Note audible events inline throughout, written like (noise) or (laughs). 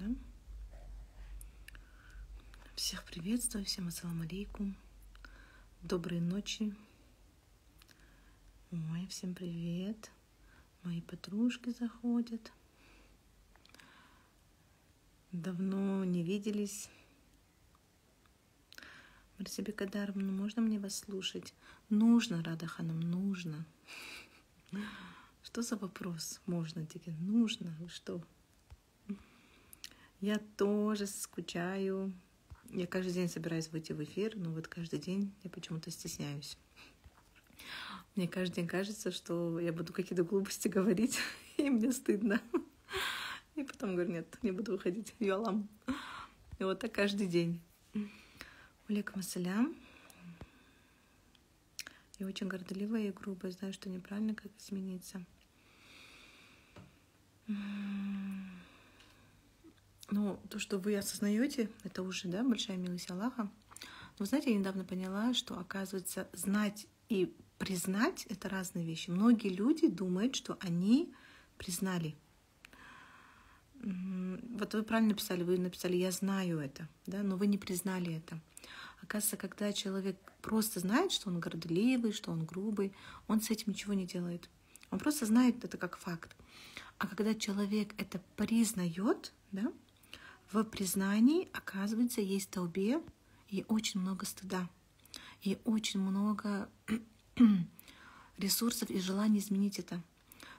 Да? Всех приветствую, всем ассаламу алейкум. Доброй ночи. Ой, всем привет. Мои подружки заходят. Давно не виделись. Марсиби Кадаром, ну можно мне вас слушать? Нужно, Рада Ханам, нужно. Что за вопрос? Можно, тебе нужно? Вы что? Я тоже скучаю. Я каждый день собираюсь выйти в эфир, но вот каждый день я почему-то стесняюсь. Мне каждый день кажется, что я буду какие-то глупости (laughs) говорить, и мне стыдно. И потом говорю, нет, не буду выходить, юалам. И вот так каждый день. Алейкум ассалям. Я очень горделивая и грубая, знаю, что неправильно, как измениться. Ну, то, что вы осознаете, это уже, да, большая милость Аллаха. Но знаете, я недавно поняла, что, оказывается, знать и признать — это разные вещи. Многие люди думают, что они признали. Вот вы правильно написали, вы написали «я знаю это», да, но вы не признали это. Оказывается, когда человек просто знает, что он горделивый, что он грубый, он с этим ничего не делает. Он просто знает это как факт. А когда человек это признает, да, в признании, оказывается, есть толбе и очень много стыда, и очень много (clears throat) ресурсов и желания изменить это.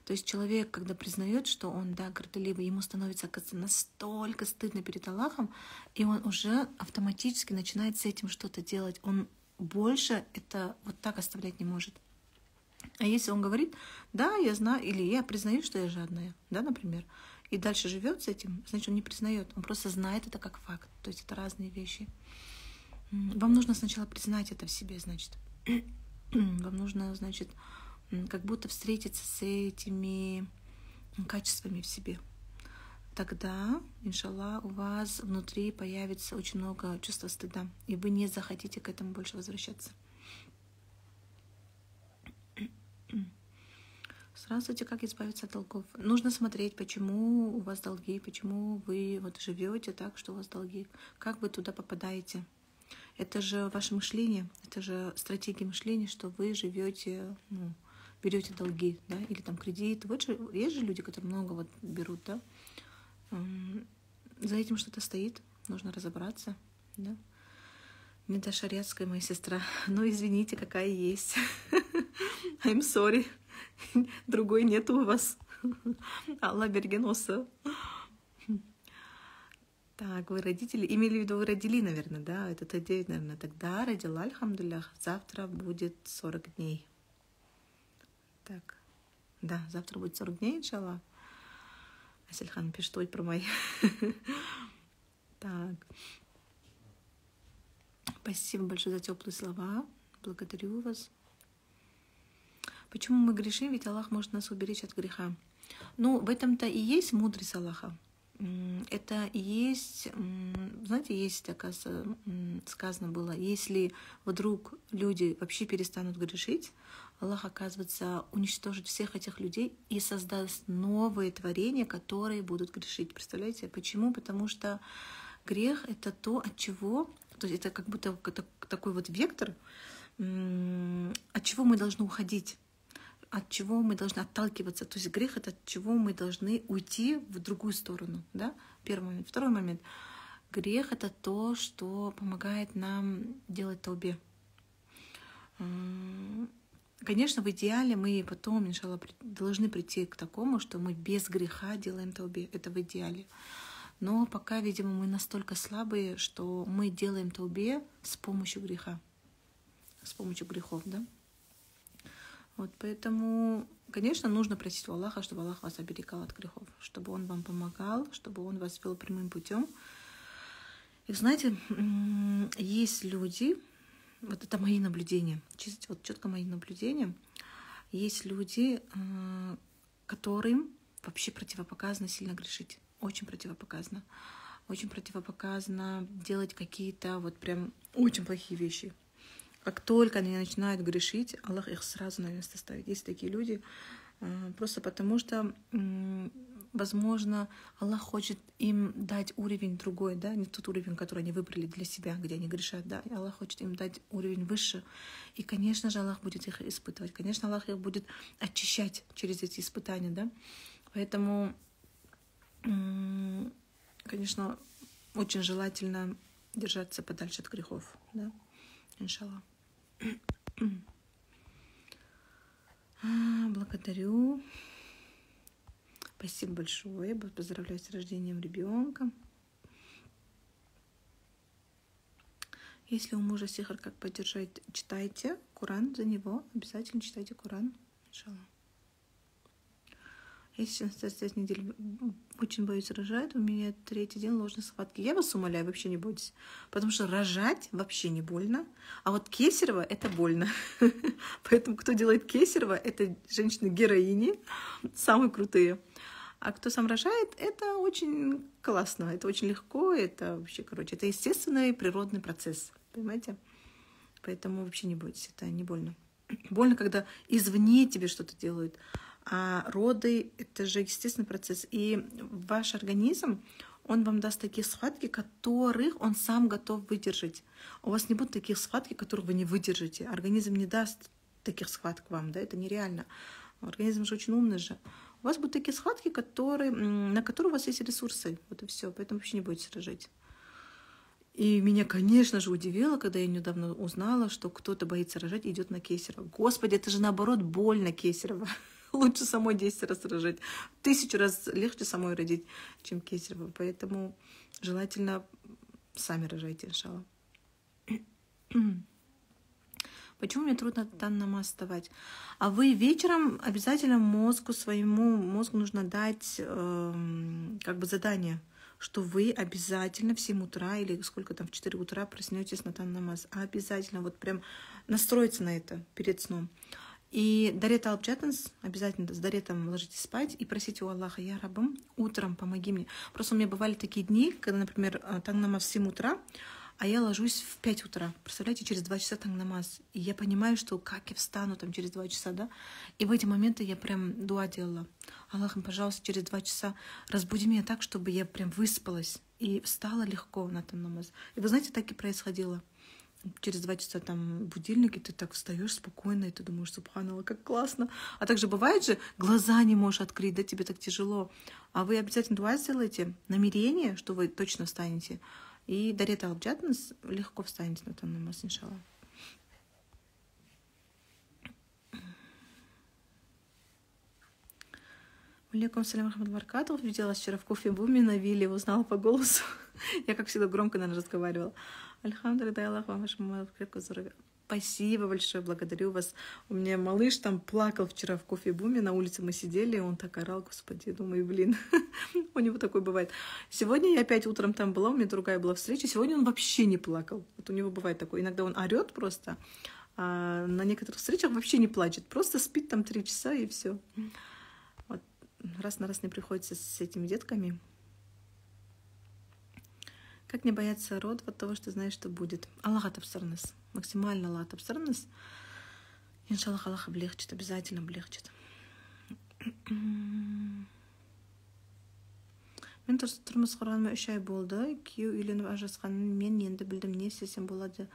То есть человек, когда признает, что он, да, горделивый, ему становится, оказывается, настолько стыдно перед Аллахом, и он уже автоматически начинает с этим что-то делать. Он больше это вот так оставлять не может. А если он говорит, да, я знаю, или я признаю, что я жадная, да, например, и дальше живет с этим, значит, он не признает, он просто знает это как факт. То есть это разные вещи. Вам нужно сначала признать это в себе, значит. (clears throat) Вам нужно, значит, как будто встретиться с этими качествами в себе. Тогда, иншаллах, у вас внутри появится очень много чувства стыда, и вы не захотите к этому больше возвращаться. Здравствуйте, как избавиться от долгов? Нужно смотреть, почему у вас долги, почему вы вот живете так, что у вас долги, как вы туда попадаете. Это же ваше мышление, это же стратегия мышления, что вы живете, ну, берете долги, да, или там кредит. Вот же, есть же люди, которые много вот берут, да. За этим что-то стоит, нужно разобраться, да. Не та шариатская моя сестра. (laughs) Ну, извините, какая есть. (laughs) I'm sorry. (laughs) Другой нет у вас. (laughs) Алла Бергеноса. Так, вы родители, имели в виду, вы родили, наверное, да? Это Т9, наверное. Тогда родила, альхамдулях. Завтра будет 40 дней. Так, да, завтра будет 40 дней, иншалла. Асельхан пишет ой про мои. (laughs) Так. Спасибо большое за теплые слова. Благодарю вас. Почему мы грешим? Ведь Аллах может нас уберечь от греха. Ну, в этом-то и есть мудрость Аллаха. Это и есть, знаете, есть, оказывается, сказано было, если вдруг люди вообще перестанут грешить, Аллах, оказывается, уничтожит всех этих людей и создаст новые творения, которые будут грешить. Представляете? Почему? Потому что грех — это то, от чего... То есть это как будто такой вот вектор, от чего мы должны уходить от чего мы должны отталкиваться. То есть грех — это от чего мы должны уйти в другую сторону. Да? Первый момент. Второй момент. Грех — это то, что помогает нам делать толбе. Конечно, в идеале мы потом, иншалла, должны прийти к такому, что мы без греха делаем толбе. Это в идеале. Но пока, видимо, мы настолько слабые, что мы делаем толбе с помощью греха. С помощью грехов, да? Вот поэтому, конечно, нужно просить у Аллаха, чтобы Аллах вас оберегал от грехов, чтобы Он вам помогал, чтобы Он вас вел прямым путем. И знаете, есть люди, вот это мои наблюдения, чисто вот четко мои наблюдения, есть люди, э, которым вообще противопоказано сильно грешить, очень противопоказано, очень противопоказано делать какие-то вот прям очень плохие вещи. Как только они начинают грешить, Аллах их сразу на место ставит. Есть такие люди, э, просто потому что возможно, Аллах хочет им дать уровень другой, да, не тот уровень, который они выбрали для себя, где они грешат, да, и Аллах хочет им дать уровень выше. И, конечно же, Аллах будет их испытывать, конечно, Аллах их будет очищать через эти испытания, да. Поэтому, конечно, очень желательно держаться подальше от грехов, да, иншаллах. А, благодарю. Спасибо большое. Поздравляю с рождением ребенка. Если у мужа сихар, как поддержать, читайте Куран за него. Обязательно читайте Куран. Иншаллах. Я сейчас сейчас неделю очень боюсь рожать. У меня третий день ложной схватки. Я вас умоляю, вообще не бойтесь. Потому что рожать вообще не больно. А вот кесарево — это больно. (laughs) Поэтому кто делает кесарево, это женщины-героини, самые крутые. А кто сам рожает, это очень классно, это очень легко, это вообще, короче, это естественный природный процесс, понимаете? Поэтому вообще не бойтесь, это не больно. Больно, когда извне тебе что-то делают. А роды — это же естественный процесс. И ваш организм, он вам даст такие схватки, которых он сам готов выдержать. У вас не будет таких схватки, которых вы не выдержите. Организм не даст таких схваток вам, да, это нереально. Организм же очень умный же. У вас будут такие схватки, которые, на которые у вас есть ресурсы. Вот и все. Поэтому вообще не бойтесь рожать. И меня, конечно же, удивило, когда я недавно узнала, что кто-то боится рожать и идет на Кесарева. Господи, это же наоборот больно Кесарева. (laughs) Лучше самой 10 раз рожать. Тысячу раз легче самой родить, чем Кесарева. Поэтому желательно сами рожайте, иншалла. (clears throat) Почему мне трудно там намаз? А вы вечером обязательно мозгу своему, мозгу нужно дать э, как бы задание, что вы обязательно в 7 утра или сколько там, в 4 утра проснетесь на там намаз. А обязательно вот прям настроиться на это перед сном. И Дарета Алпчатанс, обязательно с Даретом ложитесь спать и просите у Аллаха, я рабам, утром помоги мне. Просто у меня бывали такие дни, когда, например, э, там намаз в 7 утра, а я ложусь в 5 утра. Представляете, через 2 часа там намаз. И я понимаю, что как я встану там через 2 часа, да? И в эти моменты я прям дуа делала. Аллах, пожалуйста, через 2 часа разбуди меня так, чтобы я прям выспалась и встала легко на там намаз. И вы знаете, так и происходило. Через два часа там будильник, и ты так встаешь спокойно, и ты думаешь, субханалла, как классно. А также бывает же, глаза не можешь открыть, да, тебе так тяжело. А вы обязательно дуа сделайте, намерение, что вы точно встанете. И Дарета Албджатнес легко встанет на тон намаз, иншалла. Алейкум салям Ахмад Баркатов. Видела вчера в кофе буме на вилле, узнала по голосу. (laughs) Я, как всегда, громко, наверное, разговаривала. Альхамдулилlah, Аллах вам вашему крепкого здоровья. Спасибо большое, благодарю вас. У меня малыш там плакал вчера в кофе-буме, на улице мы сидели, он так орал, господи, думаю, блин, (laughs) у него такое бывает. Сегодня я опять утром там была, у меня другая была встреча, сегодня он вообще не плакал. Вот у него бывает такое, иногда он орет просто, а на некоторых встречах вообще не плачет, просто спит там три часа и все. Вот раз на раз не приходится с этими детками. Как не бояться родов от того, что знаешь, что будет? Аллах атапсарнас. Максимально Аллах атапсарнас. Иншаллах Аллах облегчит, обязательно облегчит. (clears throat) мен тұрмыс құрғаныма үш ай болды күйеу үйленіп ажырасқанын мен енді білдім не істесем болады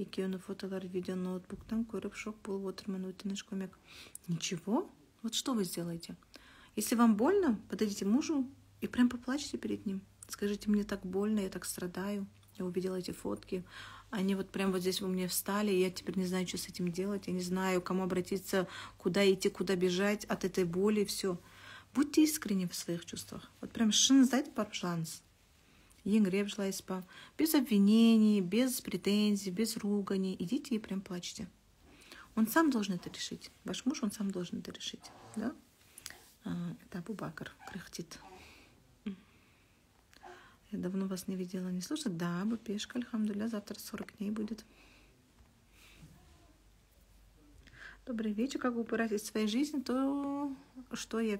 екеуінің фотолары видео ноутбуктан көріп шок болып отырмын өтініш көмек ничего вот что вы сделаете если вам больно подойдите мужу и прям поплачьте перед ним Скажите, мне так больно, я так страдаю. Я увидела эти фотки. Они вот прям вот здесь у меня встали, и я теперь не знаю, что с этим делать. Я не знаю, к кому обратиться, куда идти, куда бежать от этой боли, все. Будьте искренни в своих чувствах. Вот прям шин сдайте пару шанс. Енгреб по Без обвинений, без претензий, без руганий. Идите и прям плачьте. Он сам должен это решить. Ваш муж, он сам должен это решить. Да? А, это Абу-Бакр кряхтит. Я давно вас не видела, не слушала. Да, Бапешка, альхамдуля, завтра 40 дней будет. Добрый вечер. Как убирать из своей жизни то, что я,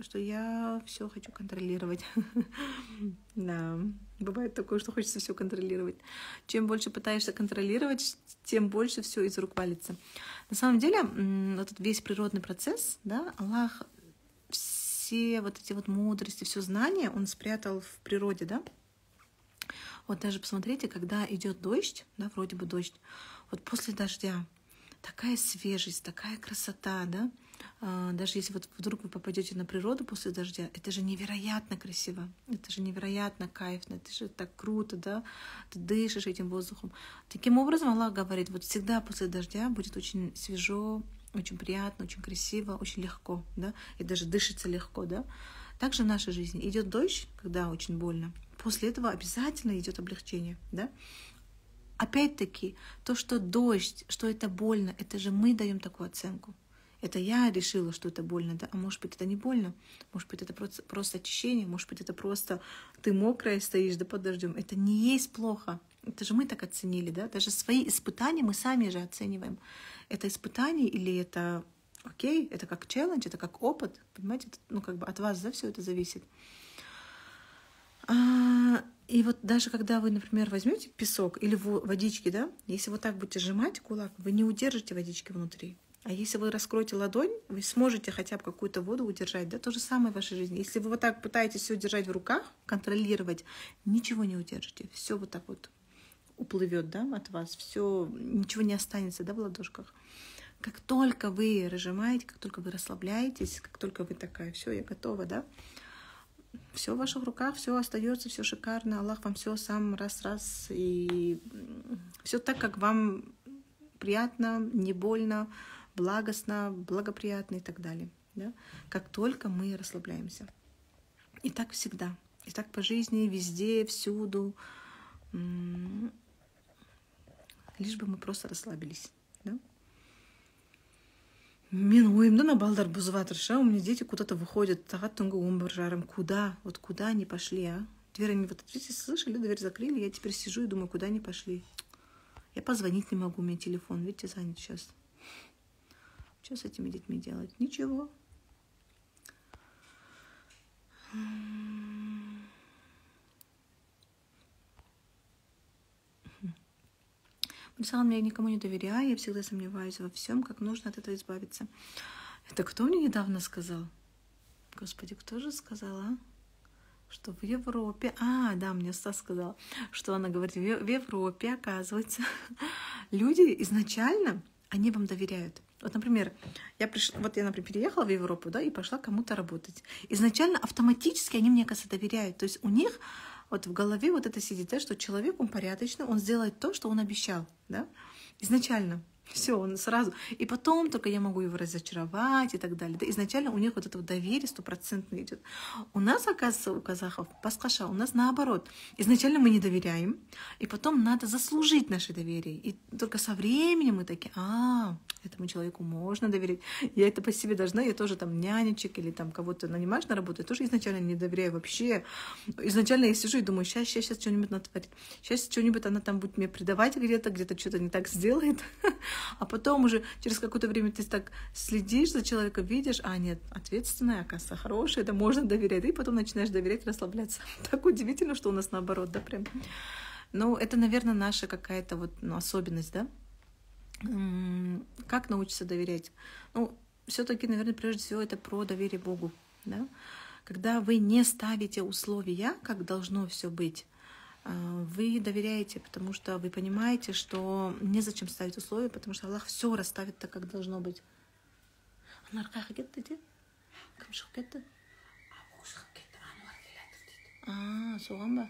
что я все хочу контролировать. (laughs) Да, бывает такое, что хочется все контролировать. Чем больше пытаешься контролировать, тем больше все из рук валится. На самом деле, этот весь природный процесс, да, Аллах все вот эти вот мудрости, все знания он спрятал в природе, да? Вот даже посмотрите, когда идет дождь, да, вроде бы дождь, вот после дождя такая свежесть, такая красота, да, а, даже если вот вдруг вы попадете на природу после дождя, это же невероятно красиво, это же невероятно кайфно, это же так круто, да, ты дышишь этим воздухом. Таким образом, Аллах говорит, вот всегда после дождя будет очень свежо, очень приятно, очень красиво, очень легко, да, и даже дышится легко, да. Также в нашей жизни идет дождь, когда очень больно, после этого обязательно идет облегчение, да. Опять-таки, то, что дождь, что это больно, это же мы даем такую оценку. Это я решила, что это больно, да, а может быть это не больно, может быть это просто, просто очищение, может быть это просто ты мокрая стоишь, да, под дождем. Это не есть плохо, это же мы так оценили, да, даже свои испытания мы сами же оцениваем. Это испытание или это окей, это как челлендж, это как опыт, понимаете, это, ну как бы от вас, да, все это зависит. А, и вот даже когда вы, например, возьмете песок или водички, да, если вот так будете сжимать кулак, вы не удержите водички внутри. А если вы раскроете ладонь, вы сможете хотя бы какую-то воду удержать. Да? То же самое в вашей жизни. Если вы вот так пытаетесь все держать в руках, контролировать, ничего не удержите. Все вот так вот уплывет да, от вас. Все, ничего не останется да, в ладошках. Как только вы разжимаете, как только вы расслабляетесь, как только вы такая, все, я готова, да, все в ваших руках, все остается, все шикарно, Аллах вам все сам раз-раз, и все так, как вам приятно, не больно, благостно, благоприятно и так далее. Да? Как только мы расслабляемся. И так всегда. И так по жизни, везде, всюду. Лишь бы мы просто расслабились. Да? мен ойымды на балдар бұзып жатыр у меня дети куда то выходят сағат түнгі он бір куда? Вот куда они пошли а? Дверь они вот видите слышали дверь закрыли я теперь сижу и думаю куда они пошли? Я позвонить не могу у меня телефон видите занят сейчас. Что с этими детьми делать? Ничего На самом деле я никому не доверяю, я всегда сомневаюсь во всем, как нужно от этого избавиться. Это кто мне недавно сказал? Господи, кто же сказал, а? Что в Европе... А, да, мне Стас сказал, что она говорит, в Европе, оказывается, (laughs) люди изначально, они вам доверяют. Вот, например, я пришла, вот я, например, переехала в Европу, да, и пошла кому-то работать. Изначально автоматически они мне, кажется, доверяют. То есть у них вот в голове вот это сидит, да, что человек, он порядочный, он сделает то, что он обещал, да, изначально. Все, он сразу. И потом только я могу его разочаровать и так далее. Да, изначально у них вот это доверие стопроцентно идет. У нас, оказывается, у казахов паскаша, у нас наоборот. Изначально мы не доверяем, и потом надо заслужить наше доверие. И только со временем мы такие, а, этому человеку можно доверять. Я это по себе должна, я тоже там нянечек или там кого-то нанимаешь на работу, я тоже изначально не доверяю вообще. Изначально я сижу и думаю, сейчас, сейчас, сейчас что-нибудь натворит. Сейчас что-нибудь она там будет мне предавать где-то, где-то что-то не так сделает. (laughs) А потом уже через какое-то время ты так следишь за человеком, видишь, а нет, ответственная, оказывается, хорошая, это можно доверять. И потом начинаешь доверять, расслабляться. (laughs) Так удивительно, что у нас наоборот, да, прям. Ну, это, наверное, наша какая-то вот ну, особенность, да? Как научиться доверять? Ну, все-таки, наверное, прежде всего это про доверие Богу, да? Когда вы не ставите условия, как должно все быть, вы доверяете, потому что вы понимаете, что незачем ставить условия, потому что Аллах все расставит так, как должно быть. А, соған ба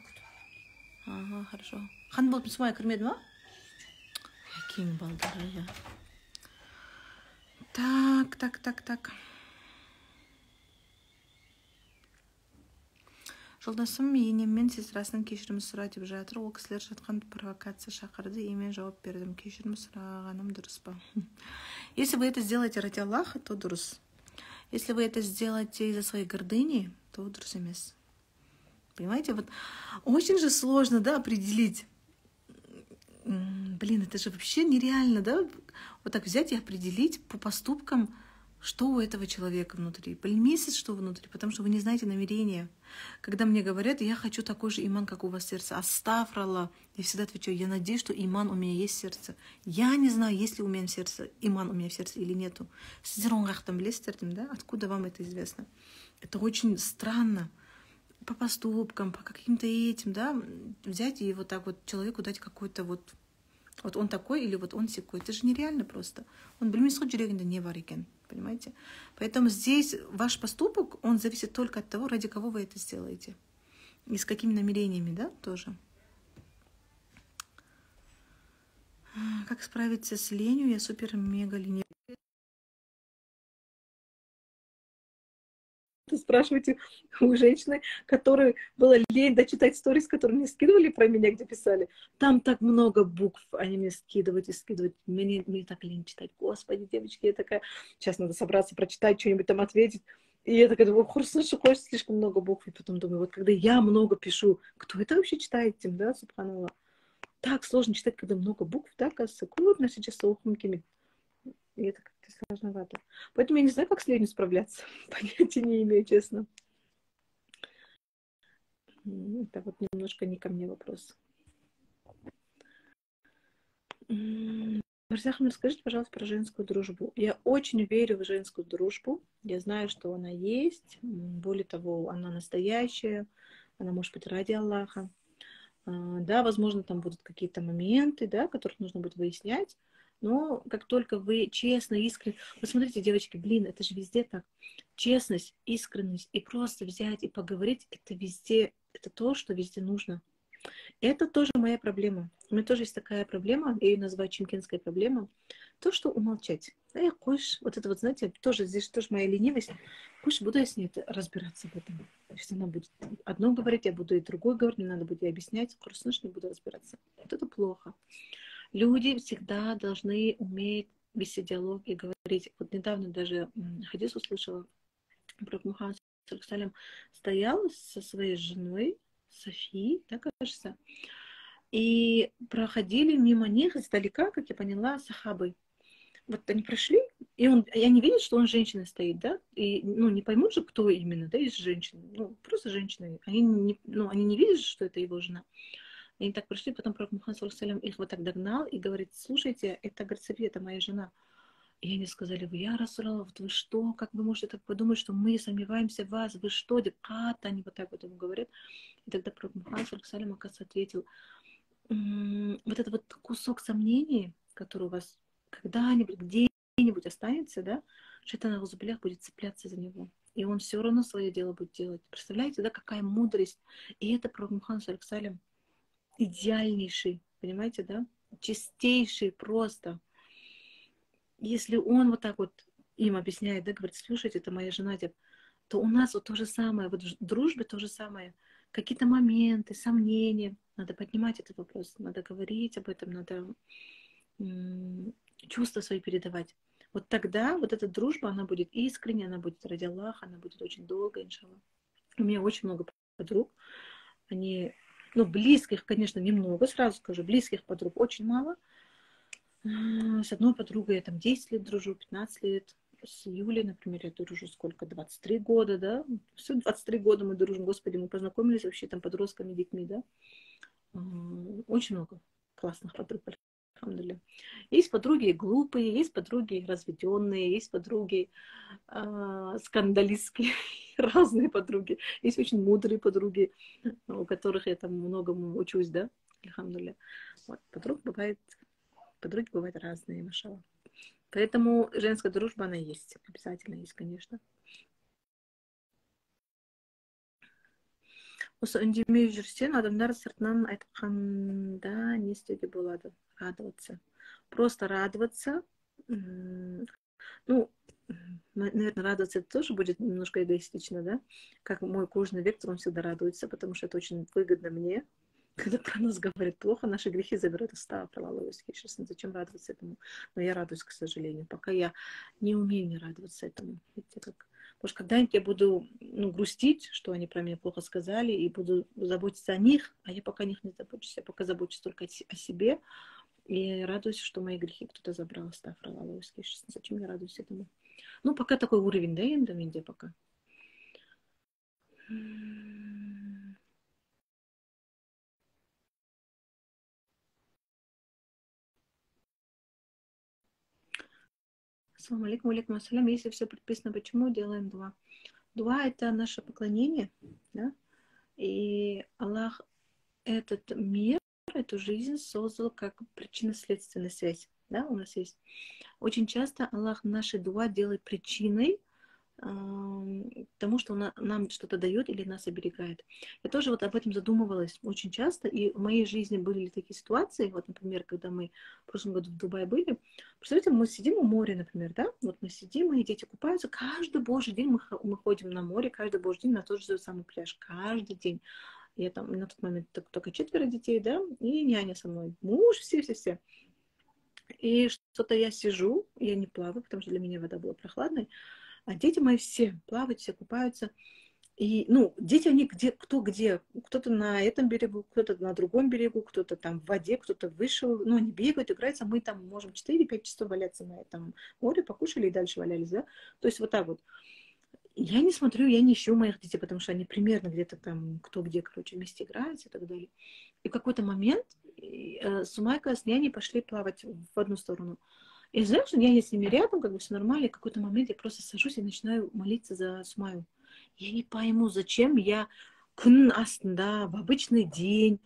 ага хорошо. Хан болып смай кірмеді ма? Кең балдар иә так так так так жолдасым енеммен сестрасынан кешірім сұра деп жатыр ол кісілер жатқан провокация шақырды и мен жауап бердім кешірім сұрағаным дұрыс па (laughs) если вы это сделаете ради аллаха то дұрыс если вы это сделаете из-за своей гордыни то дұрыс емес понимаете вот очень же сложно да определить блин это же вообще нереально да вот так взять и определить по поступкам что у этого человека внутри. Полимесяц, что внутри, потому что вы не знаете намерения. Когда мне говорят, я хочу такой же иман, как у вас сердце, астафрала, я всегда отвечаю, я надеюсь, что иман у меня есть в сердце. Я не знаю, есть ли у меня в сердце, иман у меня в сердце или нету. да? Откуда вам это известно? Это очень странно по поступкам, по каким-то этим, да, взять и вот так вот человеку дать какой-то вот вот он такой или вот он секой. Это же нереально просто. Он білмейсіз жүрегінде не бар екен понимаете? Поэтому здесь ваш поступок, он зависит только от того, ради кого вы это сделаете. И с какими намерениями, да, тоже. Как справиться с ленью? Я супер-мега ленивая. (laughs) спрашиваете у женщины, которой было лень дочитать сторис, которые мне скидывали про меня, где писали. Там так много букв, они мне скидывают и скидывают. Мне, мне так лень читать. Господи, девочки, я такая... Сейчас надо собраться, прочитать, что-нибудь там ответить. И я такая думаю, слушай, хочешь слишком много букв. И потом думаю, вот когда я много пишу, кто это вообще читает, тем, да, субханаллах. Так сложно читать, когда много букв, да, кажется. Крупно сейчас с ухумками. И сложновато. Поэтому я не знаю, как с ленью справляться. (laughs) Понятия не имею, честно. Это вот немножко не ко мне вопрос. Марсяхам, расскажите, пожалуйста, про женскую дружбу. Я очень верю в женскую дружбу. Я знаю, что она есть. Более того, она настоящая. Она может быть ради Аллаха. А, да, возможно, там будут какие-то моменты, да, которых нужно будет выяснять. Но как только вы честно, искренне... Посмотрите, девочки, блин, это же везде так. Честность, искренность и просто взять и поговорить, это везде, это то, что везде нужно. Это тоже моя проблема. У меня тоже есть такая проблема, я ее называю чемкинская проблема. То, что умолчать. Да, я куш, вот это вот, знаете, тоже здесь тоже моя ленивость. Куш, буду я с ней разбираться в этом. То есть она будет одно говорить, я буду и другое говорить, мне надо будет ей объяснять, просто не буду разбираться. Вот это плохо. Люди всегда должны уметь вести диалог и говорить. Вот недавно даже хадис услышала, про Мухаммад Салям стоял со своей женой, Софией, да, кажется, и проходили мимо них издалека, как я поняла, сахабы. Вот они прошли, и, он, и они видят, что он женщина стоит, да, и, ну, не поймут же, кто именно, да, из женщин, ну, просто женщина. Они не, ну, они не видят, что это его жена. И они так пришли, потом Пророк Мухаммад Салям их вот так догнал и говорит, слушайте, это, говорит, София, это моя жена. И они сказали, вы, я Расулаллах, вы что, как вы можете так подумать, что мы сомневаемся в вас, вы что, декат, они вот так вот ему говорят. И тогда Пророк Мухаммад Салям, оказывается, ответил, вот этот вот кусок сомнений, который у вас когда-нибудь, где-нибудь останется, да, шайтан Аллах будет цепляться за него. И он все равно свое дело будет делать. Представляете, да, какая мудрость. И это про Мухаммад Салям идеальнейший, понимаете, да? Чистейший просто. Если он вот так вот им объясняет, да, говорит, слушайте, это моя жена, то у нас вот то же самое, вот в дружбе то же самое. Какие-то моменты, сомнения, надо поднимать этот вопрос, надо говорить об этом, надо чувства свои передавать. Вот тогда вот эта дружба, она будет искренняя, она будет ради Аллаха, она будет очень долго, иншалла. У меня очень много подруг, они ну, близких, конечно, немного, сразу скажу, близких подруг очень мало. С одной подругой я там 10 лет дружу, 15 лет. С Юлей, например, я дружу сколько? 23 года, да? Все 23 года мы дружим. Господи, мы познакомились вообще там подростками, детьми, да? Очень много классных подруг. Есть подруги глупые, есть подруги разведенные, есть подруги э, скандалистские, (laughs) разные подруги. Есть очень мудрые подруги, у которых я там многому учусь, да, Алхамдулилля. Вот, подруг бывает, подруги бывают разные, машала. Поэтому женская дружба, она есть, обязательно есть, конечно. осы үндемей жүрсең адамдар сыртынан айтқанда не істеуге болады радоваться. Просто радоваться. Ну, наверное, радоваться это тоже будет немножко эгоистично, да? Как мой кожный вектор, он всегда радуется, потому что это очень выгодно мне. (laughs) Когда про нас говорят плохо, наши грехи забирают устав, честно, зачем радоваться этому? Но я радуюсь, к сожалению. Пока я не умею не радоваться этому. Видите, как Потому что когда-нибудь я буду ну, грустить, что они про меня плохо сказали, и буду заботиться о них, а я пока о них не забочусь, я пока забочусь только о себе, и радуюсь, что мои грехи кто-то забрал, став Зачем я радуюсь этому? Ну, пока такой уровень, да, Индия пока. Ассаламу алейкум, алейкум ассалям. Если все предписано, почему делаем два? Два – это наше поклонение, да? И Аллах этот мир, эту жизнь создал как причинно-следственная связь. Да, у нас есть. Очень часто Аллах наши дуа делает причиной тому, что он нам что-то дает или нас оберегает. Я тоже вот об этом задумывалась очень часто, и в моей жизни были такие ситуации, вот, например, когда мы в прошлом году в Дубае были, представляете, мы сидим у моря, например, да, вот мы сидим, и дети купаются, каждый божий день мы, мы ходим на море, каждый божий день на тот же самый пляж, каждый день. Я там на тот момент только четверо детей, да, и няня со мной, муж, все-все-все. И что-то я сижу, я не плаваю, потому что для меня вода была прохладной, а дети мои все плавают, все купаются. И, ну, дети, они где, кто где, кто-то на этом берегу, кто-то на другом берегу, кто-то там в воде, кто-то вышел, ну, они бегают, играются, мы там можем 4-5 часов валяться на этом море, покушали и дальше валялись, да, то есть вот так вот. Я не смотрю, я не ищу моих детей, потому что они примерно где-то там, кто где, короче, вместе играются и так далее. И в какой-то момент э, Сумайка с няней пошли плавать в одну сторону. И знаешь, я с ними рядом, как бы все нормально, и в какой-то момент я просто сажусь и начинаю молиться за Сумаю. Я не пойму, зачем я күн да, в обычный день,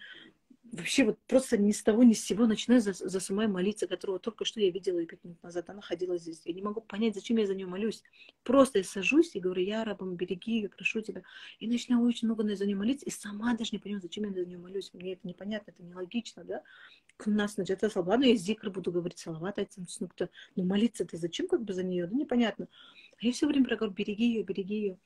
вообще вот просто ни с того ни с сего начинаю за, за Сумай молиться, которого только что я видела и пять минут назад. Она ходила здесь. Я не могу понять, зачем я за нее молюсь. Просто я сажусь и говорю, я рабом, береги ее, прошу тебя. И начинаю очень много за нее молиться, и сама даже не понимаю, зачем я за нее молюсь. Мне это непонятно, это нелогично, да? К нас значит, это ладно, я зикр буду говорить, салават, ну кто, ну молиться ты зачем как бы за нее, да непонятно. А я все время говорю, береги ее, береги ее.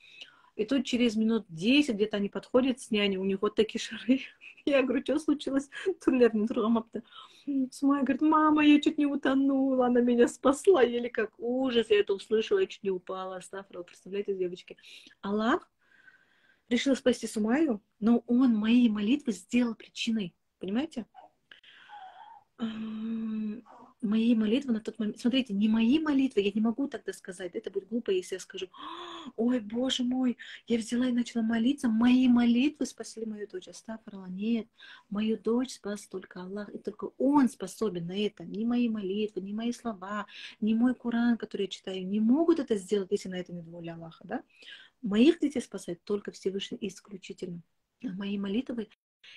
И тут через минут 10 где-то они подходят с няней, у них вот такие шары. Я говорю, что случилось? Турлерный тургамапты. Сумая говорит, мама, я чуть не утонула, она меня спасла, еле как ужас. Я это услышала, я чуть не упала. Астафрова, представляете, девочки. Аллах решил спасти Сумаю, но он мои молитвы сделал причиной. Понимаете? Мои молитвы на тот момент, смотрите, не мои молитвы, я не могу тогда сказать, это будет глупо, если я скажу, ой, боже мой, я взяла и начала молиться, мои молитвы спасли мою дочь, Астафарла, нет, мою дочь спас только Аллах, и только Он способен на это, не мои молитвы, не мои слова, не мой Коран, который я читаю, не могут это сделать, если на это не воля Аллаха, да, моих детей спасает только Всевышний исключительно, а мои молитвы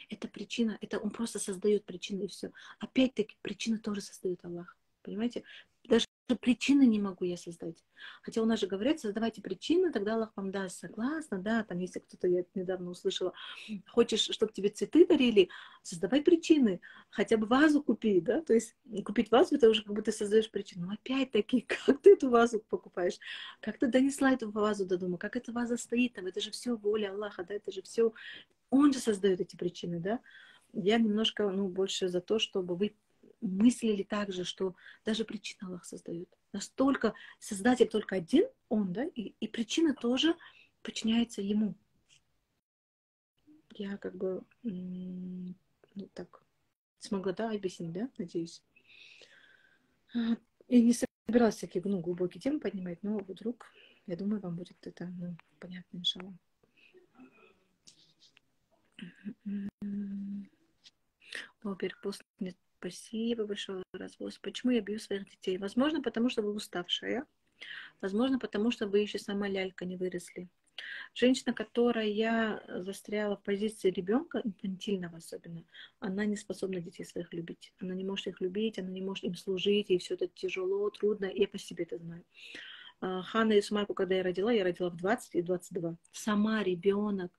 это причина, это он просто создает причины и все. Опять-таки, причины тоже создает Аллах. Понимаете? Даже причины не могу я создать. Хотя у нас же говорят, создавайте причины, тогда Аллах вам даст. Согласна, да, там если кто-то, я недавно услышала, хочешь, чтобы тебе цветы дарили, создавай причины. Хотя бы вазу купи, да, то есть купить вазу, это уже как будто создаешь причину. Но опять-таки, (laughs) как ты эту вазу покупаешь? Как ты донесла эту вазу до дома? Как эта ваза стоит там? Это же все воля Аллаха, да, это же все он же создает эти причины, да. Я немножко, ну, больше за то, чтобы вы мыслили так же, что даже причины Аллах создает. Настолько создатель только один, он, да, и, и причина тоже подчиняется ему. Я как бы ну, так смогла, да, объяснить, да, надеюсь. Я не собиралась такие ну, глубокие темы поднимать, но вдруг, я думаю, вам будет это ну, понятно, иншаллах. Во-первых, после спасибо большое раз. Почему я бью своих детей? Возможно, потому что вы уставшая. Возможно, потому что вы еще сама лялька не выросли. Женщина, которая застряла в позиции ребенка, инфантильного особенно, она не способна детей своих любить. Она не может их любить, она не может им служить, и все это тяжело, трудно. Я по себе это знаю. А, Хана Сумайку, когда я родила, я родила в 20 и 22. Сама ребенок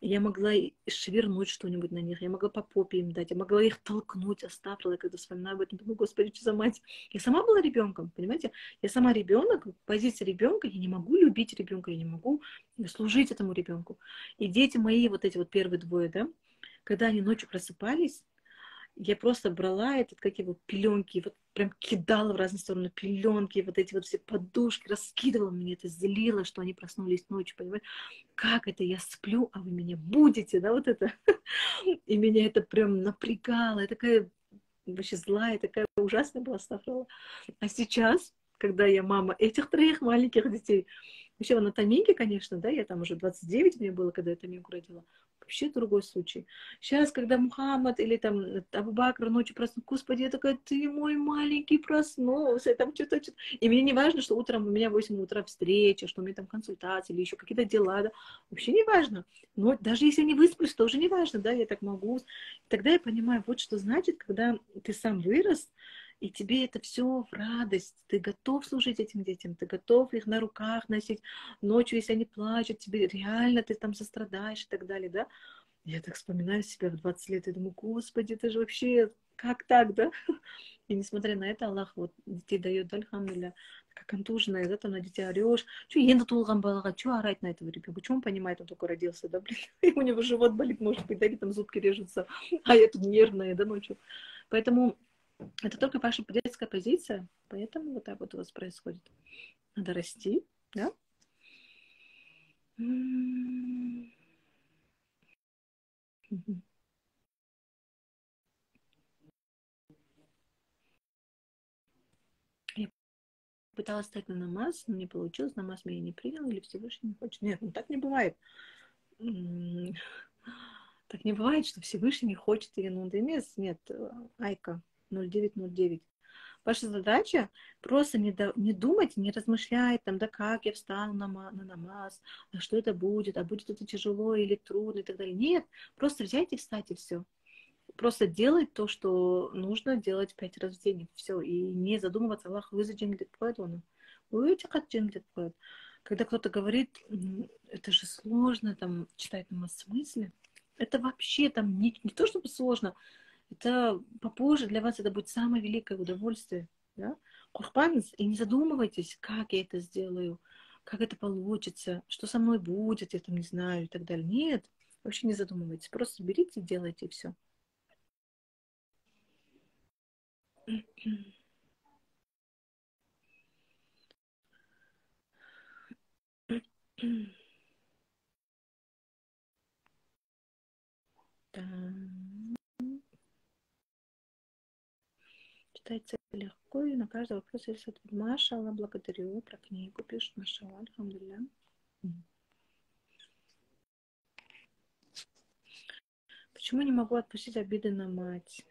я могла швернуть что-нибудь на них, я могла по попе им дать, я могла их толкнуть, оставила, я когда вспоминаю об этом, думаю, господи, что за мать. Я сама была ребенком, понимаете? Я сама ребенок, позиция ребенка, я не могу любить ребенка, я не могу служить этому ребенку. И дети мои, вот эти вот первые двое, да, когда они ночью просыпались, я просто брала этот, как его, пеленки, вот прям кидала в разные стороны пеленки, вот эти вот все подушки, раскидывала, мне это злило, что они проснулись ночью, понимаете? Как это я сплю, а вы меня будете, да, вот это. (laughs) И меня это прям напрягало, я такая вообще злая, такая ужасная была Стафрова. А сейчас когда я мама этих троих маленьких детей. Вообще в анатомике, конечно, да, я там уже 29 мне было, когда я Тамику родила. Вообще другой случай. Сейчас, когда Мухаммад или там Абу Бакр ночью проснулся, господи, я такая, ты мой маленький проснулся, там что-то, что-то. И мне не важно, что утром у меня 8 утра встреча, что у меня там консультации или еще какие-то дела, да. Вообще не важно. Но даже если я не высплюсь, тоже не важно, да, я так могу. Тогда я понимаю, вот что значит, когда ты сам вырос, и тебе это все в радость. Ты готов служить этим детям, ты готов их на руках носить. Ночью, если они плачут, тебе реально ты там сострадаешь и так далее, да? Я так вспоминаю себя в 20 лет и думаю, господи, это же вообще как так, да? И несмотря на это, Аллах вот детей дает, да, альхамдулля, как контуженная, да, там на детей орешь. Что енді туылған балаға, что орать на этого ребенка? Что он понимает, он только родился, да, блин? И (laughs) у него живот болит, может быть, да, или там зубки режутся, а я тут нервная, да, ночью. Поэтому это только ваша детская позиция, поэтому вот так вот у вас происходит. Надо расти, да? Пыталась стать на намаз, но не получилось, намаз меня не принял или Всевышний не хочет. Нет, ну так не бывает. Так не бывает, что Всевышний не хочет или ну, Нет, Айка, 0909. Ваша задача просто не, до, не думать, не размышлять, там, да как я встану на, на намаз, а что это будет, а будет это тяжело или трудно и так далее. Нет, просто взять и встать, и все. Просто делать то, что нужно делать пять раз в день, все. И не задумываться, Аллах, вы за джингдет джингдет Когда кто-то говорит, это же сложно там читать намаз в смысле, это вообще там не, не то чтобы сложно, это попозже для вас это будет самое великое удовольствие. Да? Курбанс, и не задумывайтесь, как я это сделаю, как это получится, что со мной будет, я там не знаю и так далее. Нет, вообще не задумывайтесь, просто берите делайте все. (clears throat) Так. Читается легко, и на каждый вопрос есть ответ. Машалла, благодарю. Про книгу пишет Машалла, альхамдулля. Почему не могу отпустить обиды на мать?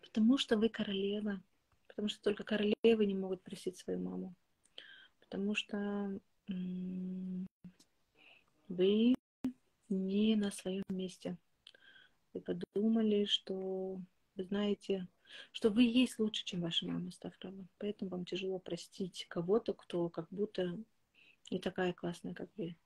Потому что вы королева. Потому что только королевы не могут простить свою маму. Потому что вы не на своем месте. Вы подумали, что вы знаете, что вы есть лучше, чем ваша мама Ставрова. Поэтому вам тяжело простить кого-то, кто как будто не такая классная, как вы.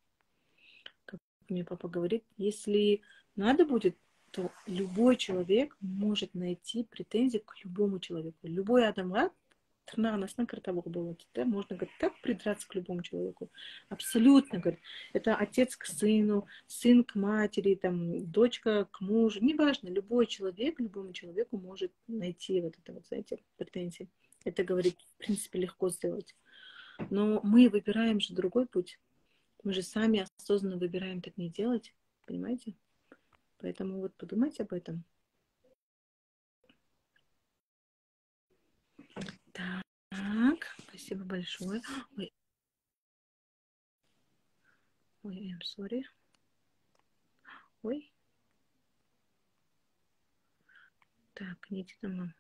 Как мне папа говорит, если надо будет, то любой человек может найти претензии к любому человеку. Любой Адамат тырнағын картавок болады да можно говорит так придраться к любому человеку абсолютно говорит это отец к сыну сын к матери там дочка к мужу. Неважно любой человек любому человеку может найти вот это вот знаете претензии. Это говорит в принципе легко сделать. Но мы выбираем же другой путь. Мы же сами осознанно выбираем так не делать понимаете? Поэтому вот подумайте об этом Так, спасибо большое. Ой, Ой, I'm sorry. Ой. Так, не там.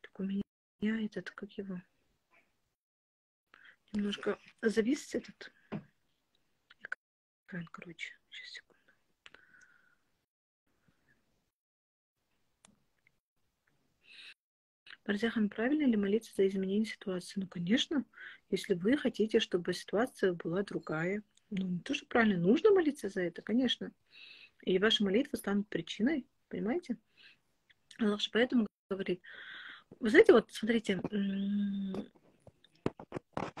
Так у меня этот, как его? Немножко завис этот экран, короче. Сейчас, секунду. Марзяхан, правильно ли молиться за изменение ситуации? Ну, конечно, если вы хотите, чтобы ситуация была другая. Ну, тоже правильно, нужно молиться за это, конечно. И ваша молитва станет причиной, понимаете? Аллах же поэтому говорит. Вы знаете, вот смотрите,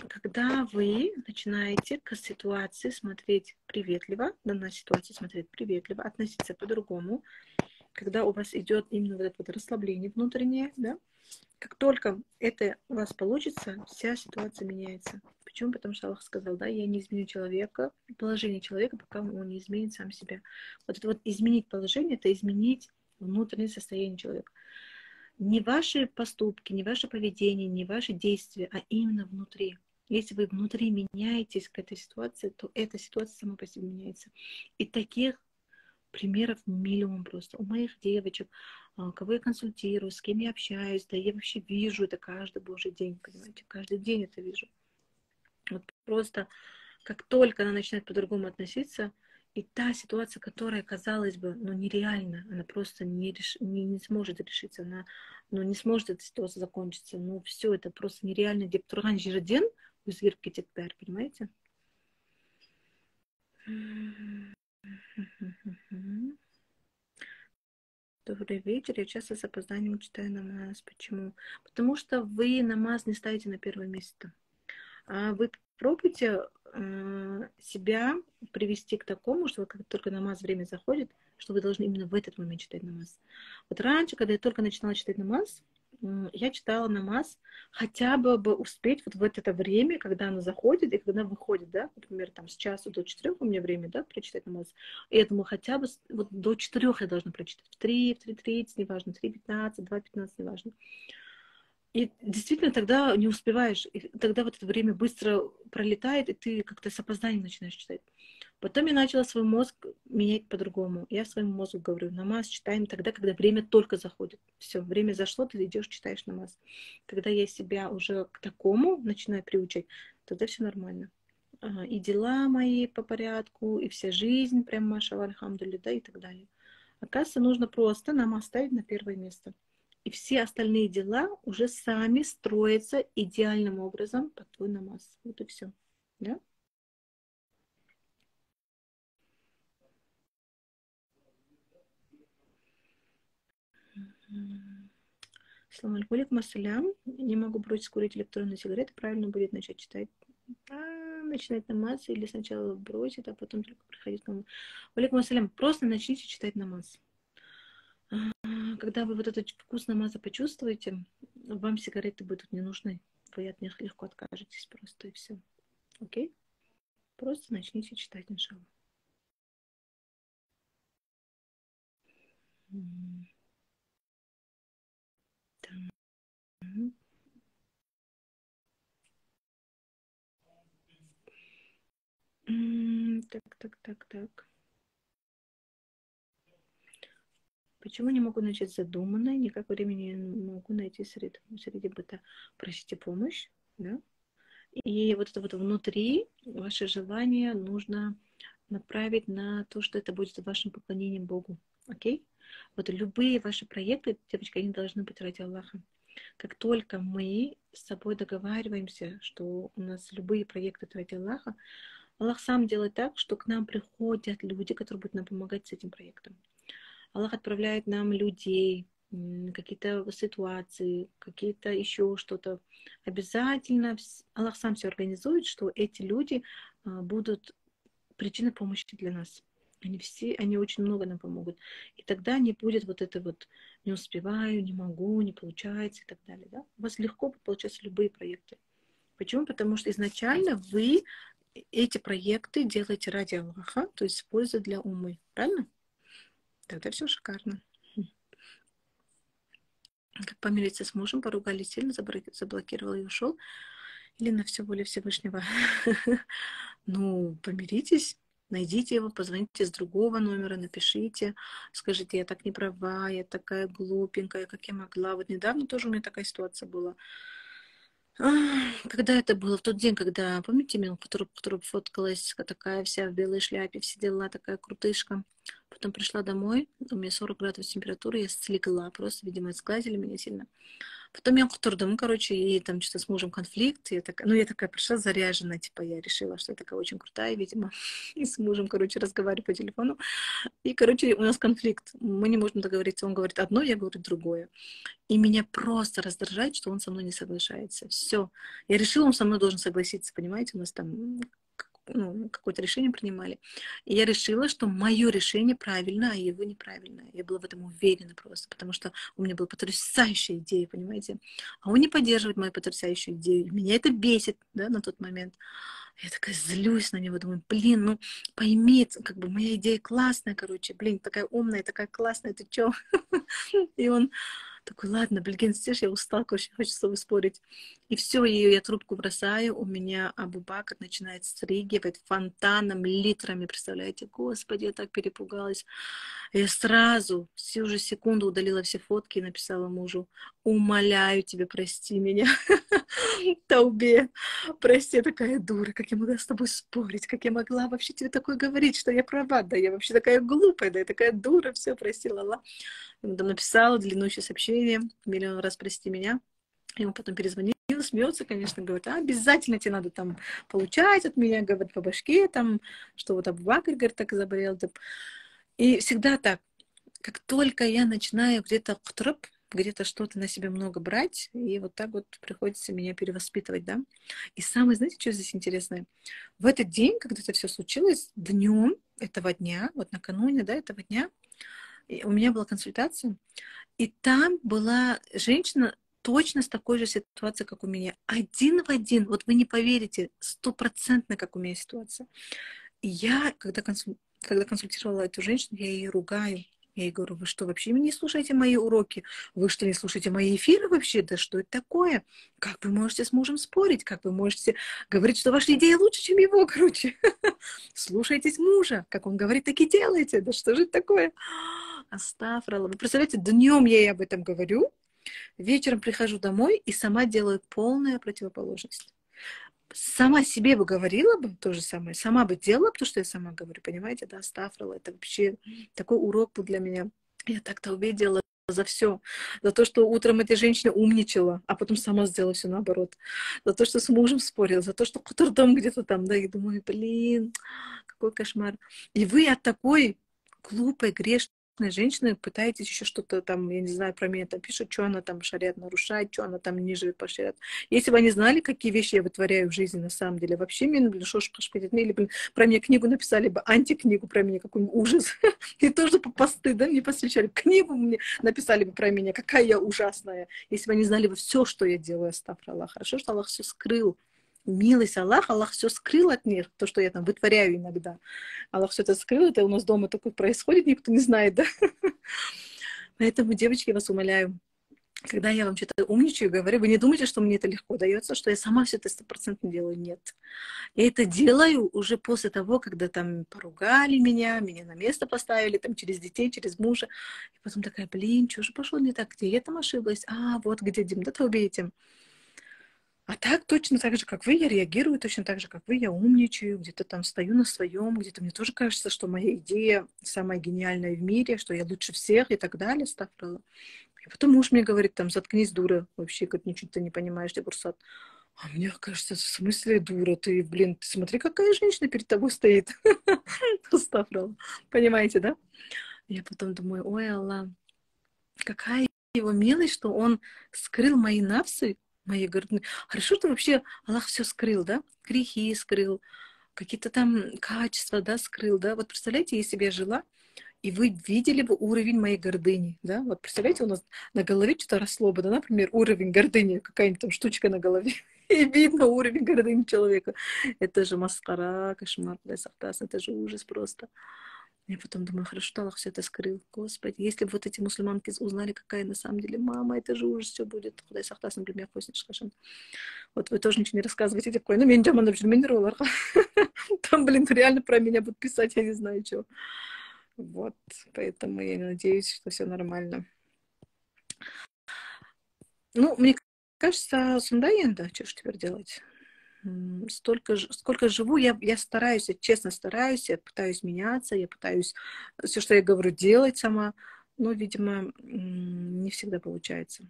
когда вы начинаете к ситуации смотреть приветливо, на ситуацию смотреть приветливо, относиться по-другому, когда у вас идет именно вот это вот расслабление внутреннее, да, как только это у вас получится, вся ситуация меняется. Почему? Потому что Аллах сказал, да, я не изменю человека, положение человека, пока он не изменит сам себя. Вот это вот изменить положение, это изменить внутреннее состояние человека. Не ваши поступки, не ваше поведение, не ваши действия, а именно внутри. Если вы внутри меняетесь к этой ситуации, то эта ситуация сама по себе меняется. И таких примеров миллион просто. У моих девочек, кого я консультирую, с кем я общаюсь, да я вообще вижу это каждый божий день, понимаете, каждый день это вижу. Вот просто как только она начинает по-другому относиться, и та ситуация, которая, казалось бы, ну, нереальна, она просто не, реш... не, не сможет решиться, она ну, не сможет эта ситуация закончиться. Ну, все это просто нереально. Деп тұрған жерден өзгеріп кетеді бәрі, понимаете? Добрый вечер. Я часто с опозданием читаю намаз. Почему? Потому что вы намаз не ставите на первое место. А вы пробуйте э, себя привести к такому, что как только намаз время заходит, что вы должны именно в этот момент читать намаз. Вот раньше, когда я только начинала читать намаз, я читала намаз хотя бы, бы успеть вот в это время, когда она заходит и когда она выходит, да, например, там с часу до четырех у меня время, да, прочитать намаз. И я думаю, хотя бы вот до четырех я должна прочитать. В три, в три тридцать, неважно, три пятнадцать, два пятнадцать, неважно. И действительно тогда не успеваешь, и тогда вот это время быстро пролетает, и ты как-то с опозданием начинаешь читать. Потом я начала свой мозг менять по-другому. Я своему мозгу говорю, намаз читаем тогда, когда время только заходит. Все, время зашло, ты идешь, читаешь намаз. Когда я себя уже к такому начинаю приучать, тогда все нормально. И дела мои по порядку, и вся жизнь, прям маша альхамдулли, да, и так далее. Оказывается, нужно просто намаз ставить на первое место. И все остальные дела уже сами строятся идеальным образом под твой намаз. Вот и все. Да? Салам алейкум, ассалям. Не могу бросить курить электронные сигареты. Правильно будет начать читать. А, начинать намаз или сначала бросить, а потом только приходить к намазу. Алейкум ассалям. Просто начните читать намаз. А, когда вы вот этот вкус намаза почувствуете, вам сигареты будут не нужны. Вы от них легко откажетесь просто и все. Окей? Просто начните читать, иншалла. Так, так, так, так. Почему не могу начать задуманное, никак времени не могу найти среди, среди быта? Просите помощь, да? И вот это вот внутри ваше желание нужно направить на то, что это будет вашим поклонением Богу. Окей? Вот любые ваши проекты, девочки, они должны быть ради Аллаха. Как только мы с собой договариваемся, что у нас любые проекты ради Аллаха, Аллах сам делает так, что к нам приходят люди, которые будут нам помогать с этим проектом. Аллах отправляет нам людей, какие-то ситуации, какие-то еще что-то. Обязательно Аллах сам все организует, что эти люди а, будут причиной помощи для нас. Они все, они очень много нам помогут. И тогда не будет вот это вот не успеваю, не могу, не получается и так далее. Да? У вас легко получаются любые проекты. Почему? Потому что изначально вы эти проекты делаете ради Аллаха, то есть польза для умы. Правильно? Тогда все шикарно. Как помириться с мужем, поругались сильно, заблокировал и ушел. Или на все воле Всевышнего. (laughs) Ну, помиритесь, найдите его, позвоните с другого номера, напишите, скажите, я так не права, я такая глупенькая, как я могла. Вот недавно тоже у меня такая ситуация была. Когда это было? В тот день, когда, помните, меня, которая, которая фоткалась, такая вся в белой шляпе, все дела, такая крутышка. Потом пришла домой, у меня 40 градусов температуры, я слегла, просто, видимо, сглазили меня сильно. Потом я кутурдым, короче, и там что-то с мужем конфликт. Я такая, ну, я такая пришла заряжена, типа, я решила, что я такая очень крутая, видимо. (laughs) И с мужем, короче, разговариваю по телефону. И, короче, у нас конфликт. Мы не можем договориться. Он говорит одно, я говорю другое. И меня просто раздражает, что он со мной не соглашается. Все. Я решила, он со мной должен согласиться, понимаете? У нас там ну, какое-то решение принимали. И я решила, что мое решение правильно, а его неправильно. Я была в этом уверена просто, потому что у меня была потрясающая идея, понимаете? А он не поддерживает мою потрясающую идею. Меня это бесит, да, на тот момент. Я такая злюсь на него, думаю, блин, ну пойми, как бы моя идея классная, короче, блин, такая умная, такая классная, ты чё? (laughs) И он Такой, ладно, блин, слышишь, я устал, короче, не хочу с тобой спорить. И все, ее я трубку бросаю, у меня Абубакр начинает стригивать фонтаном, литрами, представляете? Господи, я так перепугалась. Я сразу, всю же секунду удалила все фотки и написала мужу, умоляю тебя, прости меня. (laughs) (laughs) Таубе, прости, такая дура, как я могла с тобой спорить, как я могла вообще тебе такое говорить, что я права, да, я вообще такая глупая, да, я такая дура, все, прости, лала. Ему там написала длиннущее сообщение, миллион раз прости меня. Ему потом перезвонил, смеется, конечно, говорит, а, обязательно тебе надо там получать от меня, говорит, по башке, там, что вот Абубакр, говорит, так заболел. Там. И всегда так, как только я начинаю где-то где-то что-то на себя много брать, и вот так вот приходится меня перевоспитывать, да. И самое, знаете, что здесь интересное? В этот день, когда это все случилось, днем этого дня, вот накануне, да, этого дня, у меня была консультация, и там была женщина точно с такой же ситуацией, как у меня. Один в один. Вот вы не поверите, стопроцентно, как у меня ситуация. И я, когда, консуль... когда консультировала эту женщину, я ее ругаю. Я ей говорю, вы что, вообще не слушаете мои уроки? Вы что, не слушаете мои эфиры вообще? Да что это такое? Как вы можете с мужем спорить? Как вы можете говорить, что ваша идея лучше, чем его, (laughs) короче? Слушайтесь мужа. Как он говорит, так и делайте. Да что же это такое? Астафрала. Вы представляете, днем я ей об этом говорю, вечером прихожу домой и сама делаю полная противоположность сама себе бы говорила бы то же самое, сама бы делала то, что я сама говорю, понимаете, да, Стафрала, это вообще такой урок был для меня. Я так-то увидела за все. За то, что утром эта женщина умничала, а потом сама сделала все наоборот. За то, что с мужем спорила, за то, что дом где-то там, да, и думаю, блин, какой кошмар. И вы от такой глупой, грешной женщины пытаетесь еще что-то там, я не знаю, про меня там пишут, что она там шарят нарушает, что она там не живет по шарят. Если бы они знали, какие вещи я вытворяю в жизни на самом деле, вообще мне, блин, что ж или, блин, про меня книгу написали бы, антикнигу про меня, какой ужас. (laughs) И тоже по посты, да, мне посвящали. Книгу мне написали бы про меня, какая я ужасная. Если бы они знали бы все, что я делаю, Астафра Аллах. Хорошо, что Аллах все скрыл милость Аллаха, Аллах все скрыл от них, то, что я там вытворяю иногда. Аллах все это скрыл, это у нас дома такое происходит, никто не знает, да? (laughs) Поэтому, девочки, я вас умоляю, когда я вам что-то умничаю, говорю, вы не думайте, что мне это легко дается, что я сама все это стопроцентно делаю. Нет. Я это делаю уже после того, когда там поругали меня, меня на место поставили, там через детей, через мужа. И потом такая, блин, что же пошло не так, где я там ошиблась? А, вот где Дим, да ты убейте. А так точно так же, как вы, я реагирую точно так же, как вы, я умничаю, где-то там стою на своем, где-то мне тоже кажется, что моя идея самая гениальная в мире, что я лучше всех и так далее, ставила. И потом муж мне говорит, там, заткнись, дура, вообще, как ничего ты не понимаешь, ты Бурсат. А мне кажется, в смысле дура? Ты, блин, ты смотри, какая женщина перед тобой стоит. (laughs) Ставрала. Понимаете, да? Я потом думаю, ой, Аллах, какая его милость, что он скрыл мои навсы, моей гордыни. Хорошо, что вообще Аллах все скрыл, да? Грехи скрыл, какие-то там качества, да, скрыл, да? Вот представляете, если бы я жила, и вы видели бы уровень моей гордыни, да? Вот представляете, у нас на голове что-то росло бы, да, например, уровень гордыни, какая-нибудь там штучка на голове, (laughs) и видно уровень гордыни человека. Это же маскара, кошмар, да, это же ужас просто. Я потом думаю, хорошо, что Аллах все это скрыл. Господи, если бы вот эти мусульманки узнали, какая на самом деле мама, это же ужас все будет. Худай сахтас, например, қойсыншы Вот вы тоже ничего не рассказываете такое. Ну, мен жамандап жүрмеңдер оларға. Там, блин, реально про меня будут писать, я не знаю, что. Вот, поэтому я надеюсь, что все нормально. Ну, мне кажется, сондай енді, что ж теперь делать? Столько, сколько живу, я, я стараюсь, я честно стараюсь, я пытаюсь меняться, я пытаюсь все, что я говорю, делать сама, но, видимо, не всегда получается,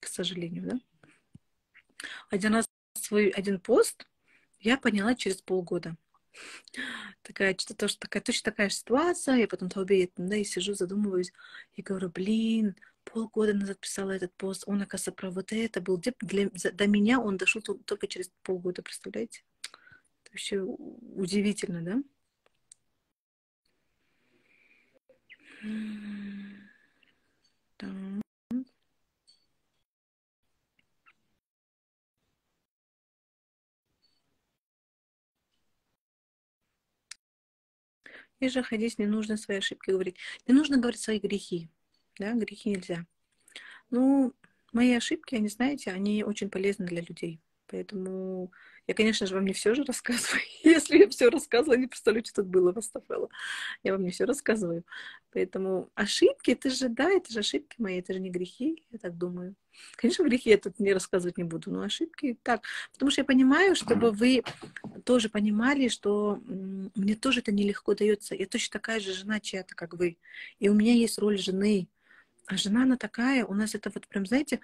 к сожалению, да. Один раз свой один пост я поняла через полгода. Такая, что то, такая, точно такая же ситуация, я потом толбеет, да, и сижу, задумываюсь, и говорю, блин, полгода назад писала этот пост, он, оказывается, про вот это был. Для, до меня он дошел только через полгода, представляете? Это вообще удивительно, да? Так. И же ходить не нужно свои ошибки говорить. Не нужно говорить свои грехи. Да, грехи нельзя. Ну, мои ошибки, они, знаете, они очень полезны для людей. Поэтому я, конечно же, вам не все же рассказываю. (laughs) Если я все рассказывала, не представляю, что тут было в Астафелло. Я вам не все рассказываю. Поэтому ошибки, это же, да, это же ошибки мои, это же не грехи, я так думаю. Конечно, грехи я тут не рассказывать не буду, но ошибки так. Потому что я понимаю, чтобы вы тоже понимали, что мне тоже это нелегко дается. Я точно такая же жена чья-то, как вы. И у меня есть роль жены. А жена, она такая, у нас это вот прям, знаете,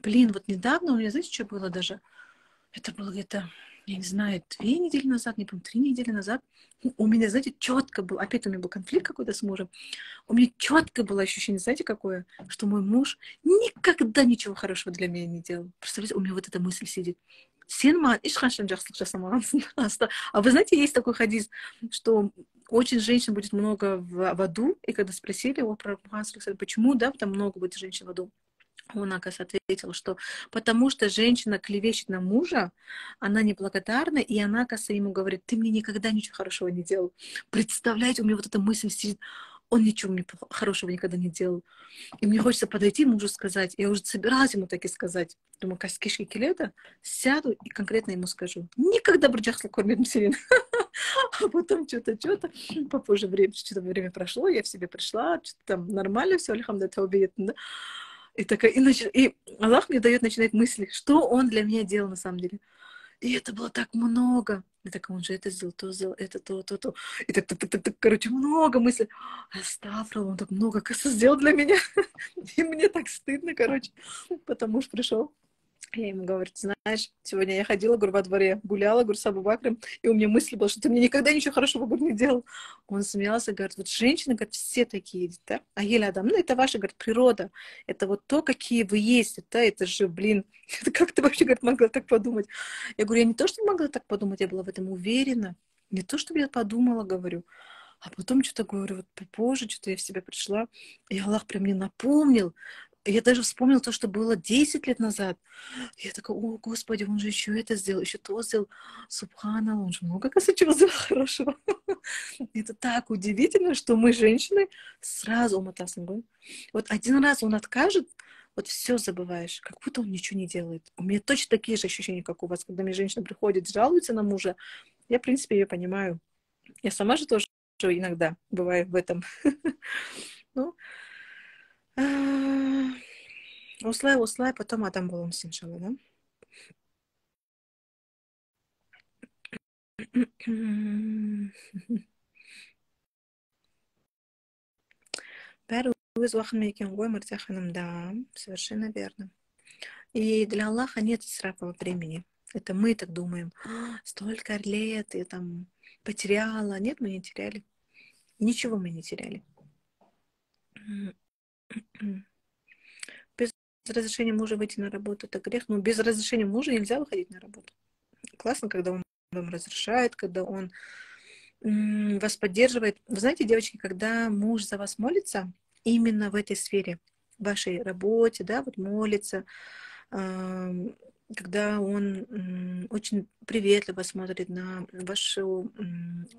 блин, вот недавно у меня, знаете, что было даже? это было где-то, я не знаю, две недели назад, не помню, три недели назад, у меня, знаете, четко был, опять у меня был конфликт какой-то с мужем, у меня четко было ощущение, знаете, какое, что мой муж никогда ничего хорошего для меня не делал. Представляете, у меня вот эта мысль сидит. Сен (laughs) А вы знаете, есть такой хадис, что очень женщин будет много в, в аду, и когда спросили его про почему, да, там много будет женщин в аду, он, оказывается, ответил, что потому что женщина клевещет на мужа, она неблагодарна, и она, оказывается, ему говорит, ты мне никогда ничего хорошего не делал. Представляете, у меня вот эта мысль сидит, он ничего мне хорошего никогда не делал. И мне хочется подойти мужу сказать. Я уже собиралась ему так и сказать. Думаю, кишки келеда, сяду и конкретно ему скажу. Никогда брджахсла кормит мсерин. (laughs) А потом что-то, что-то, попозже время, что-то время прошло, я в себе пришла, что-то там нормально все, альхамдулилlah, да. И такая, и, нач... и Аллах мне дает начинать мысли, что он для меня делал на самом деле. И это было так много. И так, он же это сделал, то сделал, это, то, то, то. И так, так, так, так, так короче, много мыслей. Оставил, он так много, сделал для меня. (laughs) И мне так стыдно, короче, потому что пришел я ему говорю, знаешь, сегодня я ходила, говорю, во дворе, гуляла, говорю, с Абубакром, и у меня мысль была, что ты мне никогда ничего хорошего, говорю, не делал. Он смеялся, говорит, вот женщины, говорит, все такие, да? А Еля Адам, ну, это ваша, говорит, природа, это вот то, какие вы есть, да, это же, блин, (laughs) как ты вообще, говорит, могла так подумать? Я говорю, я не то, что могла так подумать, я была в этом уверена, не то, чтобы я подумала, говорю, а потом что-то говорю, вот позже что-то я в себя пришла, и Аллах прям мне напомнил, я даже вспомнила то, что было 10 лет назад. Я такая, о, Господи, он же еще это сделал, еще то сделал. Субхана, он же много, кажется, чего сделал (laughs) хорошего. это так удивительно, что мы, женщины, сразу умотаем. Вот один раз он откажет, вот все забываешь, как будто он ничего не делает. У меня точно такие же ощущения, как у вас, когда мне женщина приходит, жалуется на мужа. Я, в принципе, ее понимаю. Я сама же тоже иногда бываю в этом. (laughs) ну, осылай осылай потом адам боламыз иншалла да? Бәрі өз уақытымен екен ғой мырза ханым да совершенно верно. И для Аллаха нет исрафа времени. Это мы так думаем. Столько лет я там потеряла нет мы не теряли. Ничего мы не теряли без разрешения мужа выйти на работу это грех. Но без разрешения мужа нельзя выходить на работу. Классно, когда он вам разрешает, когда он вас поддерживает. Вы знаете, девочки, когда муж за вас молится, именно в этой сфере, в вашей работе, да, вот молится, когда он очень приветливо смотрит на вашу,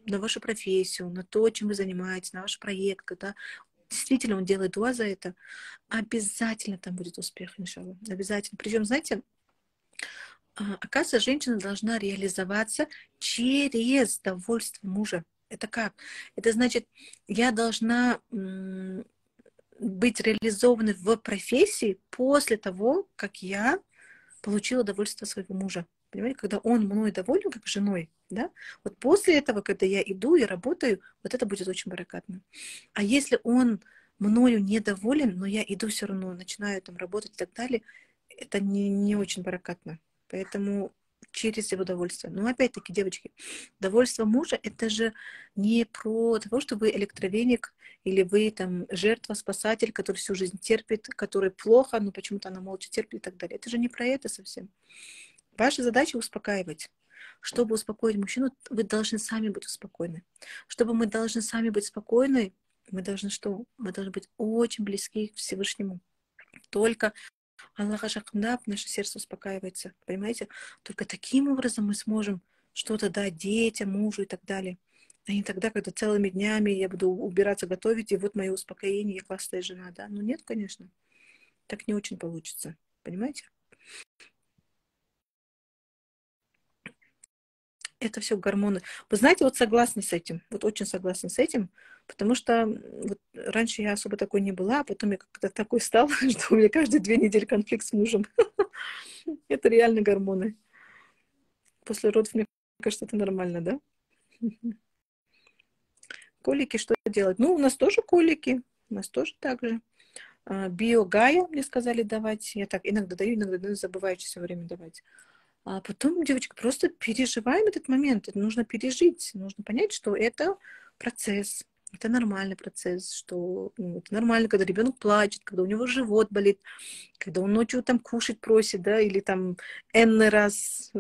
на вашу профессию, на то, чем вы занимаетесь, на ваш проект, когда действительно он делает дуа за это, обязательно там будет успех, иншалла. Обязательно. Причем, знаете, а, оказывается, женщина должна реализоваться через довольство мужа. Это как? Это значит, я должна быть реализованной в профессии после того, как я получила довольство своего мужа. Понимаете, когда он мной доволен, как женой, да, вот после этого, когда я иду и работаю, вот это будет очень баракатно. А если он мною недоволен, но я иду все равно, начинаю там работать и так далее, это не, не очень баракатно. Поэтому через его удовольствие. Но опять-таки, девочки, довольство мужа это же не про того, что вы электровеник или вы там жертва, спасатель, который всю жизнь терпит, который плохо, но почему-то она молча терпит и так далее. Это же не про это совсем. Ваша задача успокаивать. Чтобы успокоить мужчину, вы должны сами быть успокоены. Чтобы мы должны сами быть спокойны, мы должны что? Мы должны быть очень близки к Всевышнему. Только Аллаха Шахмдаб, наше сердце успокаивается. Понимаете? Только таким образом мы сможем что-то дать детям, мужу и так далее. А не тогда, когда целыми днями я буду убираться, готовить, и вот мое успокоение, я классная жена, да? Ну нет, конечно. так не очень получится. Понимаете? Это все гормоны. Вы знаете, вот согласна с этим, вот очень согласна с этим, потому что вот раньше я особо такой не была, а потом я как-то такой стала, (laughs) что у меня каждые две недели конфликт с мужем. (laughs) Это реально гормоны. После родов, мне кажется, это нормально, да? (laughs) Колики, что делать? Ну, у нас тоже колики, у нас тоже так же. А, биогая мне сказали давать. Я так иногда даю, иногда забываю все время давать. А потом, девочка, просто переживаем этот момент. Это нужно пережить. Нужно понять, что это процесс. Это нормальный процесс, что ну, это нормально, когда ребенок плачет, когда у него живот болит, когда он ночью там кушать просит, да, или там энный раз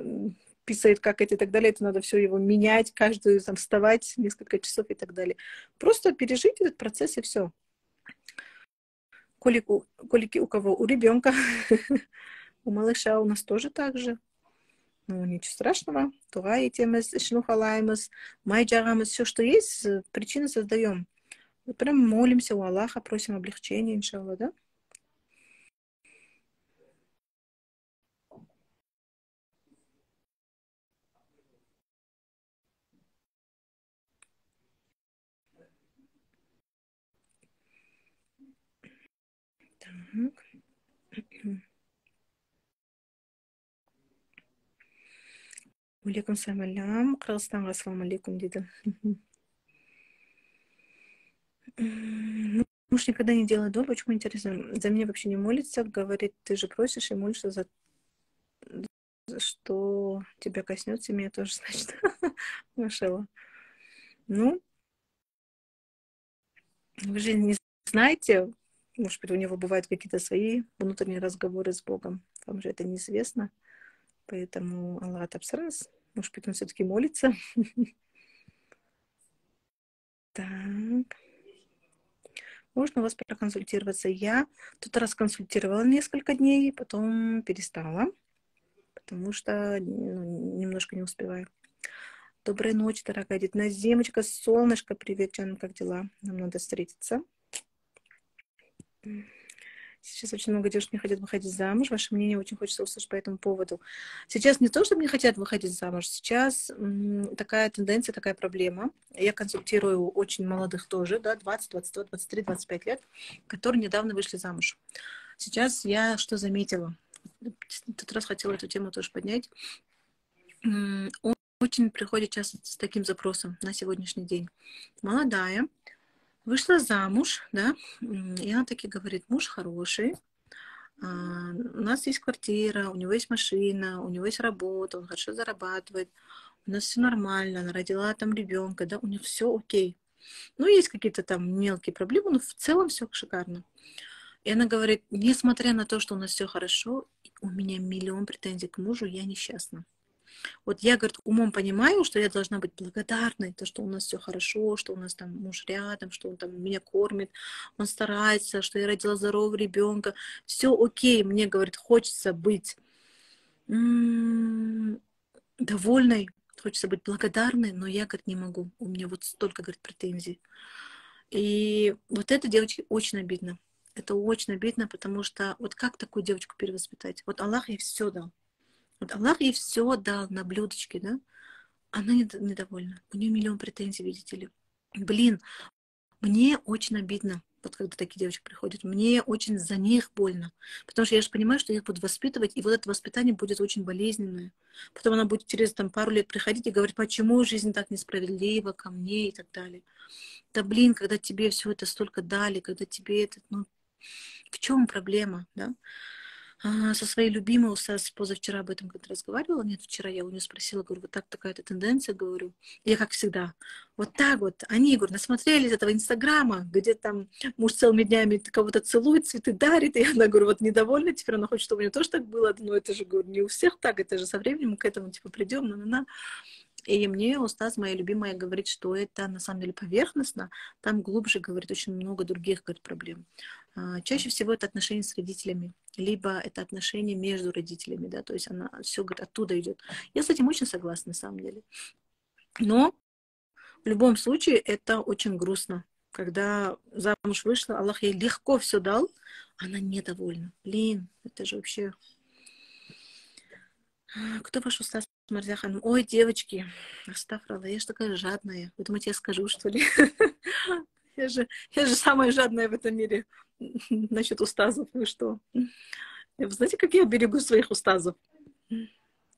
писает, как это и так далее, это надо все его менять, каждую там вставать несколько часов и так далее. Просто пережить этот процесс и все. Колики, колики у кого? У ребенка, (laughs) у малыша у нас тоже так же. Ну, ничего страшного. Туга етеміз, шнухалаймыз, май жағамыз, все, что есть, причины создаем. Прям молимся у Аллаха, просим облегчения, иншалла, да? Так. Алейкум салам қырғызстанға ассалам алейкум дейді муж никогда не делает до почему интересно? За меня вообще не молится говорит ты же просишь и молишься за что тебя коснется меня тоже (laughs) значит машала ну вы же не знаете может быть у него бывают какие-то свои внутренние разговоры с Богом вам же это неизвестно. Поэтому Аллах Тапсарас может быть, он все-таки молится. (laughs) Так. Можно у вас проконсультироваться? Я тут раз консультировала несколько дней, потом перестала, потому что ну, немножко не успеваю. Доброй ночи, дорогая Дитна Земочка, солнышко, привет, Джан, как дела? Нам надо встретиться. Сейчас очень много девушек не хотят выходить замуж. Ваше мнение очень хочется услышать по этому поводу. Сейчас не то, чтобы не хотят выходить замуж. Сейчас такая тенденция, такая проблема. Я консультирую очень молодых тоже, да, 20, 22, 23, 25 лет, которые недавно вышли замуж. Сейчас я что заметила? В раз хотела эту тему тоже поднять. Очень приходит часто с таким запросом на сегодняшний день. Молодая, Вышла замуж, да, и она таки говорит, муж хороший, а, у нас есть квартира, у него есть машина, у него есть работа, он хорошо зарабатывает, у нас все нормально, она родила там ребенка, да, у них все окей. Ну, есть какие-то там мелкие проблемы, но в целом все шикарно. И она говорит, несмотря на то, что у нас все хорошо, у меня миллион претензий к мужу, я несчастна. Вот я, говорит, умом понимаю, что я должна быть благодарной, то, что у нас все хорошо, что у нас там муж рядом, что он там меня кормит, он старается, что я родила здорового ребенка. Все окей, мне, говорит, хочется быть довольной, хочется быть благодарной, но я, говорит, не могу. У меня вот столько, говорит, претензий. И вот это девочки очень обидно. Это очень обидно, потому что вот как такую девочку перевоспитать? Вот Аллах ей все дал. Аллах ей все дал на блюдечке, да? Она недовольна. У нее миллион претензий, видите ли. Блин, мне очень обидно, вот когда такие девочки приходят, мне очень за них больно. Потому что я же понимаю, что их будут воспитывать, и вот это воспитание будет очень болезненное. Потом она будет через там, пару лет приходить и говорить, почему жизнь так несправедлива ко мне и так далее. Да блин, когда тебе все это столько дали, когда тебе это, ну, в чем проблема, да? А, со своей любимой, Усас позавчера об этом как-то разговаривала, нет, вчера я у нее спросила, говорю, вот так такая-то тенденция, говорю. Я как всегда, вот так вот, они, говорю, насмотрелись этого Инстаграма, где там муж целыми днями кого-то целует, цветы дарит, и она, говорю, вот недовольна, теперь она хочет, чтобы у нее тоже так было, но это же, говорю, не у всех так, это же со временем к этому, типа, придем, на-на-на. И мне Устаз, моя любимая, говорит, что это на самом деле поверхностно, там глубже, говорит, очень много других говорит, проблем. А, чаще всего это отношения с родителями, либо это отношения между родителями, да, то есть она все говорит, оттуда идет. Я с этим очень согласна, на самом деле. Но в любом случае это очень грустно, когда замуж вышла, Аллах ей легко все дал, она недовольна. Блин, это же вообще... Кто ваш устав Марзяхан? Ой, девочки, Астафрала, я же такая жадная. Вы думаете, я скажу, что ли? (laughs) Я же, я же самая жадная в этом мире (laughs) насчет устазов. Вы что? Вы знаете, как я берегу своих устазов?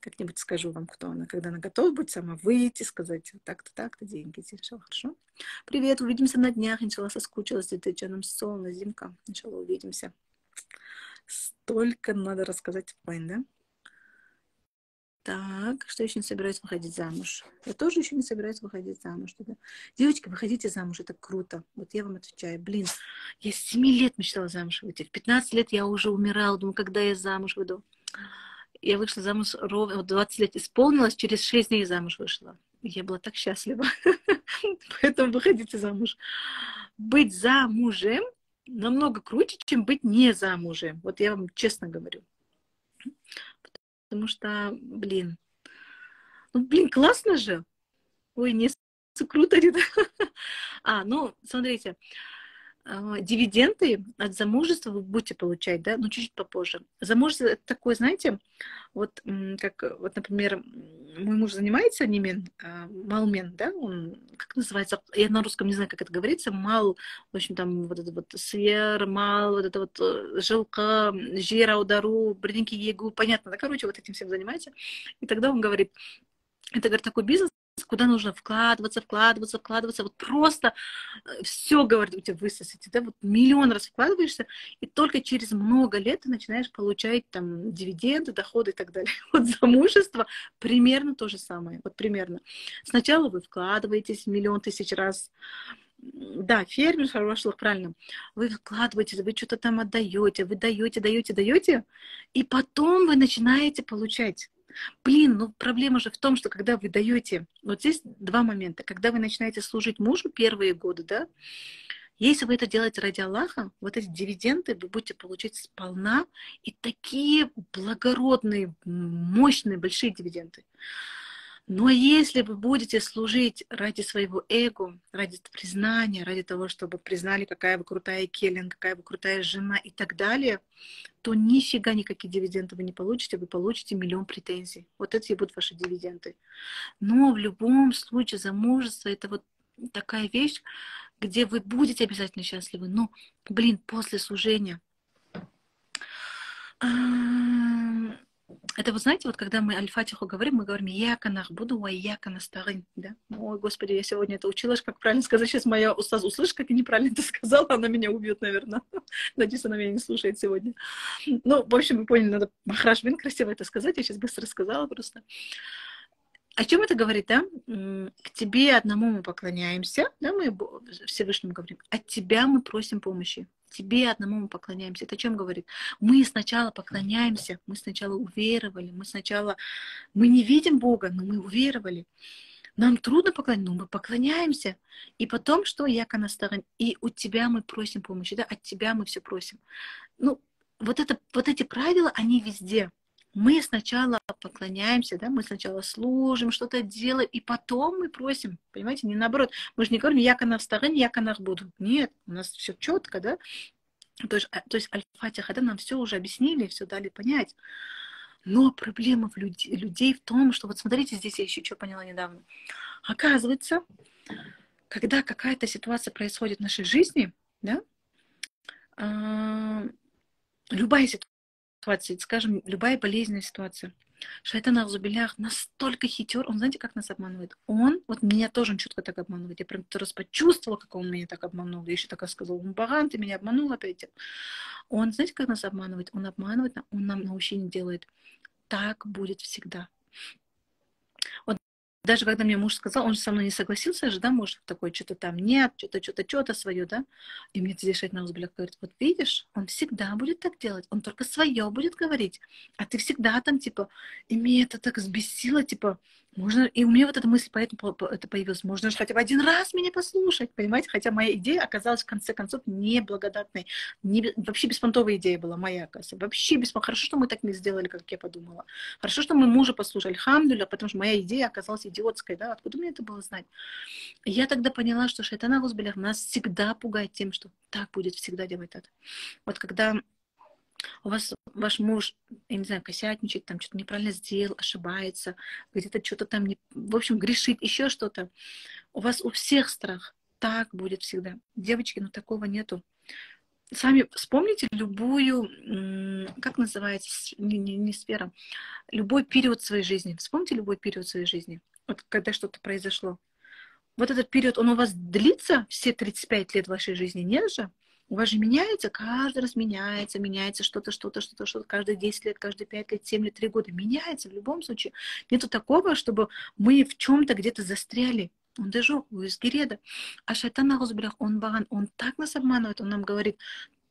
Как-нибудь скажу вам, кто она, когда она готова будет сама выйти, сказать так-то, так-то, деньги. Все хорошо. Привет, увидимся на днях. Иншалла, соскучилась с Джаном Солна, Зимка. Иншалла, увидимся. Столько надо рассказать в да? Так, что еще не собираюсь выходить замуж? Я тоже еще не собираюсь выходить замуж. Тогда. Девочки, выходите замуж, это круто. Вот я вам отвечаю, блин, я с 7 лет мечтала замуж выйти. В 15 лет я уже умирала, думаю, когда я замуж выйду я вышла замуж ровно, вот 20 лет исполнилось, через 6 дней замуж вышла. Я была так счастлива. (laughs) Поэтому выходите замуж. Быть замужем намного круче, чем быть не замужем. Вот я вам честно говорю. Потому что, блин, ну, блин, классно же. Ой, не круто. (laughs) А, ну, смотрите, дивиденды от замужества вы будете получать, да, но чуть-чуть попозже. Замужество это такое, знаете, вот как, вот, например, мой муж занимается немен, а, малмен, да, он, как называется, я на русском не знаю, как это говорится, мал, в общем, там вот это вот сьер, мал, вот это вот э, жилка, жира, удару, бринки, егу, понятно, да, короче, вот этим всем занимается. И тогда он говорит, это, говорит, такой бизнес, куда нужно вкладываться, вкладываться, вкладываться. Вот просто э, все, говорит, у тебя высосите, да, вот миллион раз вкладываешься, и только через много лет ты начинаешь получать там дивиденды, доходы и так далее. (laughs) Вот замужество примерно то же самое, вот примерно. Сначала вы вкладываетесь миллион тысяч раз, да, фермер хороший, правильно. Вы вкладываете, вы что-то там отдаете, вы даете, даете, даете, и потом вы начинаете получать. Блин, ну проблема же в том, что когда вы даете, вот здесь два момента. Когда вы начинаете служить мужу первые годы, да, если вы это делаете ради Аллаха, вот эти дивиденды вы будете получать сполна, и такие благородные, мощные, большие дивиденды. Но если вы будете служить ради своего эго, ради признания, ради того, чтобы признали, какая вы крутая Келлен, какая вы крутая жена и так далее, то нифига никакие дивиденды вы не получите, вы получите миллион претензий. Вот эти будут ваши дивиденды. Но в любом случае замужество это вот такая вещь, где вы будете обязательно счастливы. Но, блин, после служения это вот знаете, вот когда мы Аль-Фатиху говорим, мы говорим «Яканах буду, а якана старым». Да? Ой, Господи, я сегодня это училась, как правильно сказать. Сейчас моя устаз услышит, как я неправильно это (laughs) сказала, она меня убьет, наверное. (laughs) Надеюсь, она меня не слушает сегодня. Ну, в общем, вы поняли, надо Махраш Бин красиво это сказать. Я сейчас быстро сказала просто. О чем это говорит, да? К тебе одному мы поклоняемся, да, мы Всевышнему говорим, от тебя мы просим помощи тебе одному мы поклоняемся. Это о чем говорит? Мы сначала поклоняемся, мы сначала уверовали, мы сначала, мы не видим Бога, но мы уверовали. Нам трудно поклоняться, но мы поклоняемся. И потом, что я на стороне, и у тебя мы просим помощи, да, от тебя мы все просим. Ну, вот, это, вот эти правила, они везде мы сначала поклоняемся, да, мы сначала служим, что-то делаем, и потом мы просим, понимаете, не наоборот. Мы же не говорим, я канах стороне, я канах буду. Нет, у нас все четко, да. То есть, а, то есть Аль-Фатиха, да, нам все уже объяснили, все дали понять. Но проблема в люд... людей в том, что вот смотрите, здесь я еще что поняла недавно. Оказывается, когда какая-то ситуация происходит в нашей жизни, да, э, любая ситуация, ситуации, скажем, любая болезненная ситуация. Шайтан Ахзубилях настолько хитер, он знаете, как нас обманывает? Он, вот меня тоже он четко так обманывает. Я прям раз почувствовала, как он меня так обманул. Я еще так сказала, Баран, ты меня обманул опять. Он, знаете, как нас обманывает? Он обманывает, он нам научение делает. Так будет всегда. Даже когда мне муж сказал, он же со мной не согласился же, да, муж такой, что-то там нет, что-то, что-то, что-то свое, да. И мне здесь на взгляд говорит, вот видишь, он всегда будет так делать, он только свое будет говорить, а ты всегда там, типа, и меня это так взбесило, типа, Можно, и у меня вот эта мысль поэтому это появилась. Можно же хотя бы один раз меня послушать, понимаете? Хотя моя идея оказалась в конце концов неблагодатной. Не, вообще беспонтовая идея была моя, оказывается. Вообще беспонтовая. Хорошо, что мы так не сделали, как я подумала. Хорошо, что мы мужа послушали. Хамдуля, потому что моя идея оказалась идиотской, да? Откуда мне это было знать? Я тогда поняла, что шайтана Гузбелях нас всегда пугает тем, что так будет всегда делать это. Вот когда у вас ваш муж, я не знаю, косятничает, там что-то неправильно сделал, ошибается, где-то что-то там, не, в общем, грешит, еще что-то. У вас у всех страх. Так будет всегда. Девочки, ну такого нету. Сами вспомните любую, как называется, не, не, не сфера, любой период своей жизни. Вспомните любой период своей жизни, вот когда что-то произошло. Вот этот период, он у вас длится все 35 лет вашей жизни, нет же? У вас же меняется, каждый раз меняется, меняется что-то, что-то, что-то, что-то, каждые 10 лет, каждые 5 лет, 7 лет, 3 года. Меняется в любом случае. Нету такого, чтобы мы в чем-то где-то застряли. Он даже из Гереда. А шайтан Агузбрях, он баган, он так нас обманывает, он нам говорит,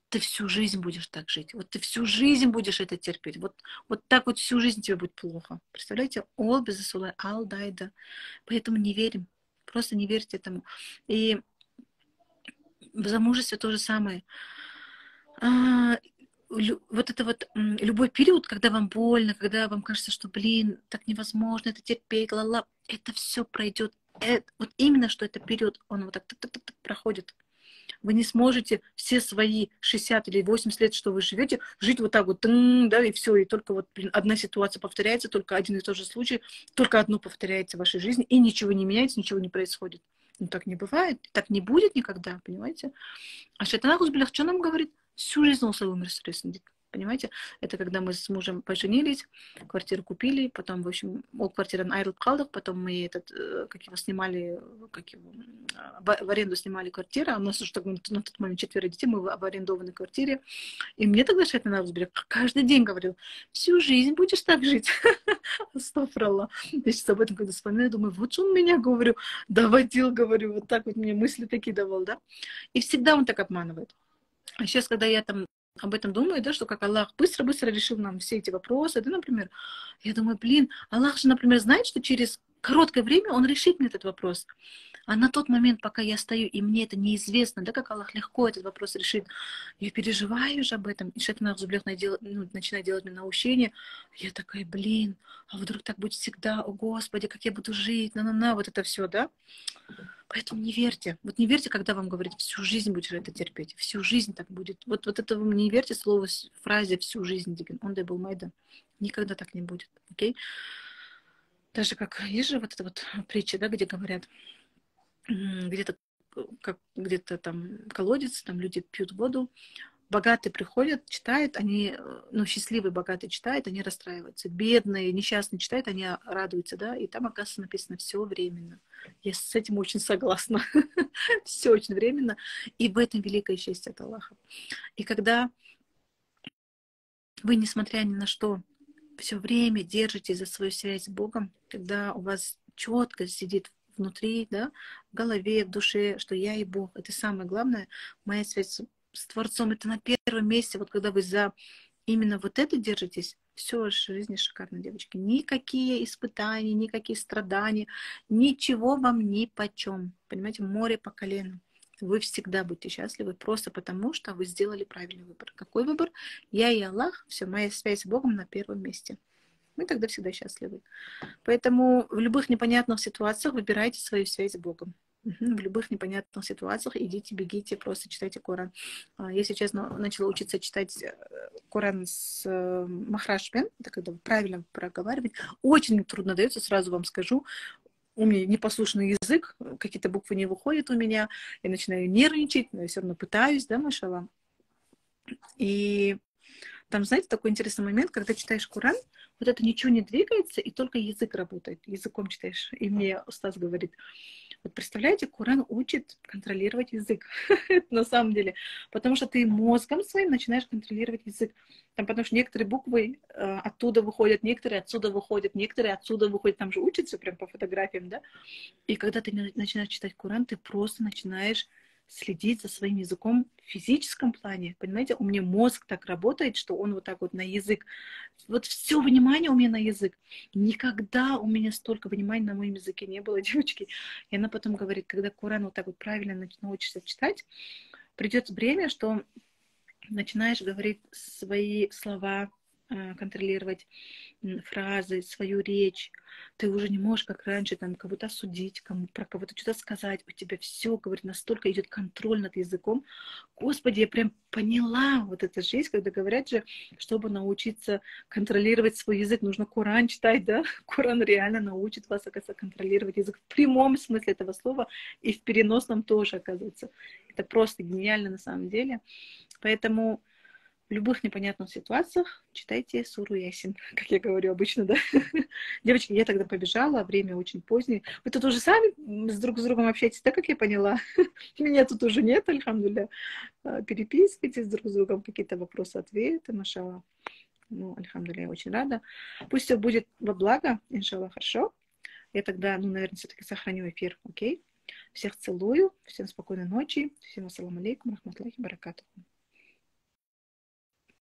ты всю жизнь будешь так жить. Вот ты всю жизнь будешь это терпеть. Вот, вот так вот всю жизнь тебе будет плохо. Представляете? Безусловно, all дайда. Поэтому не верим. Просто не верьте этому. И в замужестве то же самое. А, вот это вот любой период, когда вам больно, когда вам кажется, что, блин, так невозможно, это терпеть, ла-ла, это все пройдет. Это, вот именно что это период, он вот так, так, так, так проходит. Вы не сможете все свои 60 или 80 лет, что вы живете, жить вот так вот, да, и все, и только вот блин, одна ситуация повторяется, только один и тот же случай, только одно повторяется в вашей жизни, и ничего не меняется, ничего не происходит. Ну, так не бывает, так не будет никогда, понимаете? А Шайтан Ахузбелях что нам говорит? Всю жизнь он свой умер стрессом. Понимаете? Это когда мы с мужем поженились, квартиру купили, потом, в общем, ол квартира айрылып қалдық, потом мы этот, э, как его снимали, как его, в аренду снимали квартиру, а у нас уже на тот момент четверо детей, мы в арендованной квартире, и мне тогда Шайтан Ахузбелях каждый день говорил, всю жизнь будешь так жить. (laughs) Астафралла. Я сейчас об этом когда вспоминаю, думаю, вот он меня, говорю, доводил, говорю, вот так вот мне мысли такие давал, да? И всегда он так обманывает. А сейчас, когда я там об этом думаю, да, что как Аллах быстро-быстро решил нам все эти вопросы, да, например, я думаю, блин, Аллах же, например, знает, что через короткое время Он решит мне этот вопрос. А на тот момент, пока я стою, и мне это неизвестно, да, как Аллах легко этот вопрос решит, я переживаю уже об этом, и Шайтан Ахзублех ну, начинает делать мне наущение, я такая, блин, а вдруг так будет всегда, о Господи, как я буду жить, на-на-на, вот это все, да? Поэтому не верьте. Вот не верьте, когда вам говорят, всю жизнь будешь это терпеть. Всю жизнь так будет. Вот, вот это вы не верьте слово, фразе всю жизнь, он был майда. Никогда так не будет. Окей? Даже как есть же вот эта вот притча, да, где говорят, где-то как где-то там колодец, там люди пьют воду, богатые приходят, читают, они, ну, счастливые, богатые читают, они расстраиваются. Бедные, несчастные читают, они радуются, да, и там, оказывается, написано все временно. Я с этим очень согласна. (laughs) все очень временно. И в этом великое счастье от Аллаха. И когда вы, несмотря ни на что, все время держите за свою связь с Богом, когда у вас четко сидит внутри, да, в голове, в душе, что я и Бог. Это самое главное. Моя связь с Творцом, это на первом месте. Вот когда вы за именно вот это держитесь, все в жизни шикарно, девочки. Никакие испытания, никакие страдания, ничего вам ни почем. Понимаете, море по колену. Вы всегда будете счастливы просто потому, что вы сделали правильный выбор. Какой выбор? Я и Аллах, все, моя связь с Богом на первом месте мы тогда всегда счастливы. Поэтому в любых непонятных ситуациях выбирайте свою связь с Богом. В любых непонятных ситуациях идите, бегите, просто читайте Коран. А, я сейчас начала учиться читать э, Коран с э, Махрашпен, это когда правильно проговаривать. Очень трудно дается, сразу вам скажу. У меня непослушный язык, какие-то буквы не выходят у меня, я начинаю нервничать, но я все равно пытаюсь, да, машала. И там, знаете, такой интересный момент, когда читаешь Коран, вот это ничего не двигается, и только язык работает. Языком читаешь. И мне Устас говорит, вот представляете, Коран учит контролировать язык. (laughs) на самом деле. Потому что ты мозгом своим начинаешь контролировать язык. Там, потому что некоторые буквы э, оттуда выходят, некоторые отсюда выходят, некоторые отсюда выходят. Там же учатся прям по фотографиям, да? И когда ты начинаешь читать Коран, ты просто начинаешь следить за своим языком в физическом плане. Понимаете, у меня мозг так работает, что он вот так вот на язык. Вот все внимание у меня на язык. Никогда у меня столько внимания на моем языке не было, (laughs) девочки. И она потом говорит, когда Коран вот так вот правильно научишься читать, придет время, что начинаешь говорить свои слова контролировать фразы, свою речь. Ты уже не можешь, как раньше, там, кого-то судить, кому, про кого-то что-то сказать. У тебя все, говорит, настолько идет контроль над языком. Господи, я прям поняла вот эта жизнь, когда говорят же, чтобы научиться контролировать свой язык, нужно Коран читать, да? (laughs) Коран реально научит вас, оказывается, контролировать язык в прямом смысле этого слова и в переносном тоже, оказывается. Это просто гениально на самом деле. Поэтому в любых непонятных ситуациях читайте Суру Ясин, (laughs) как я говорю обычно, да. (laughs) Девочки, я тогда побежала, время очень позднее. Вы тут уже сами с друг с другом общаетесь, да, как я поняла? (laughs) Меня тут уже нет, альхамдуля. А, переписывайтесь друг с другом, какие-то вопросы, ответы, машала. Ну, альхамдуля, я очень рада. Пусть все будет во благо, иншаллах, хорошо. Я тогда, ну, наверное, все-таки сохраню эфир, окей? Всех целую, всем спокойной ночи, всем ассаламу алейкум, рахматлахи, баракатуху.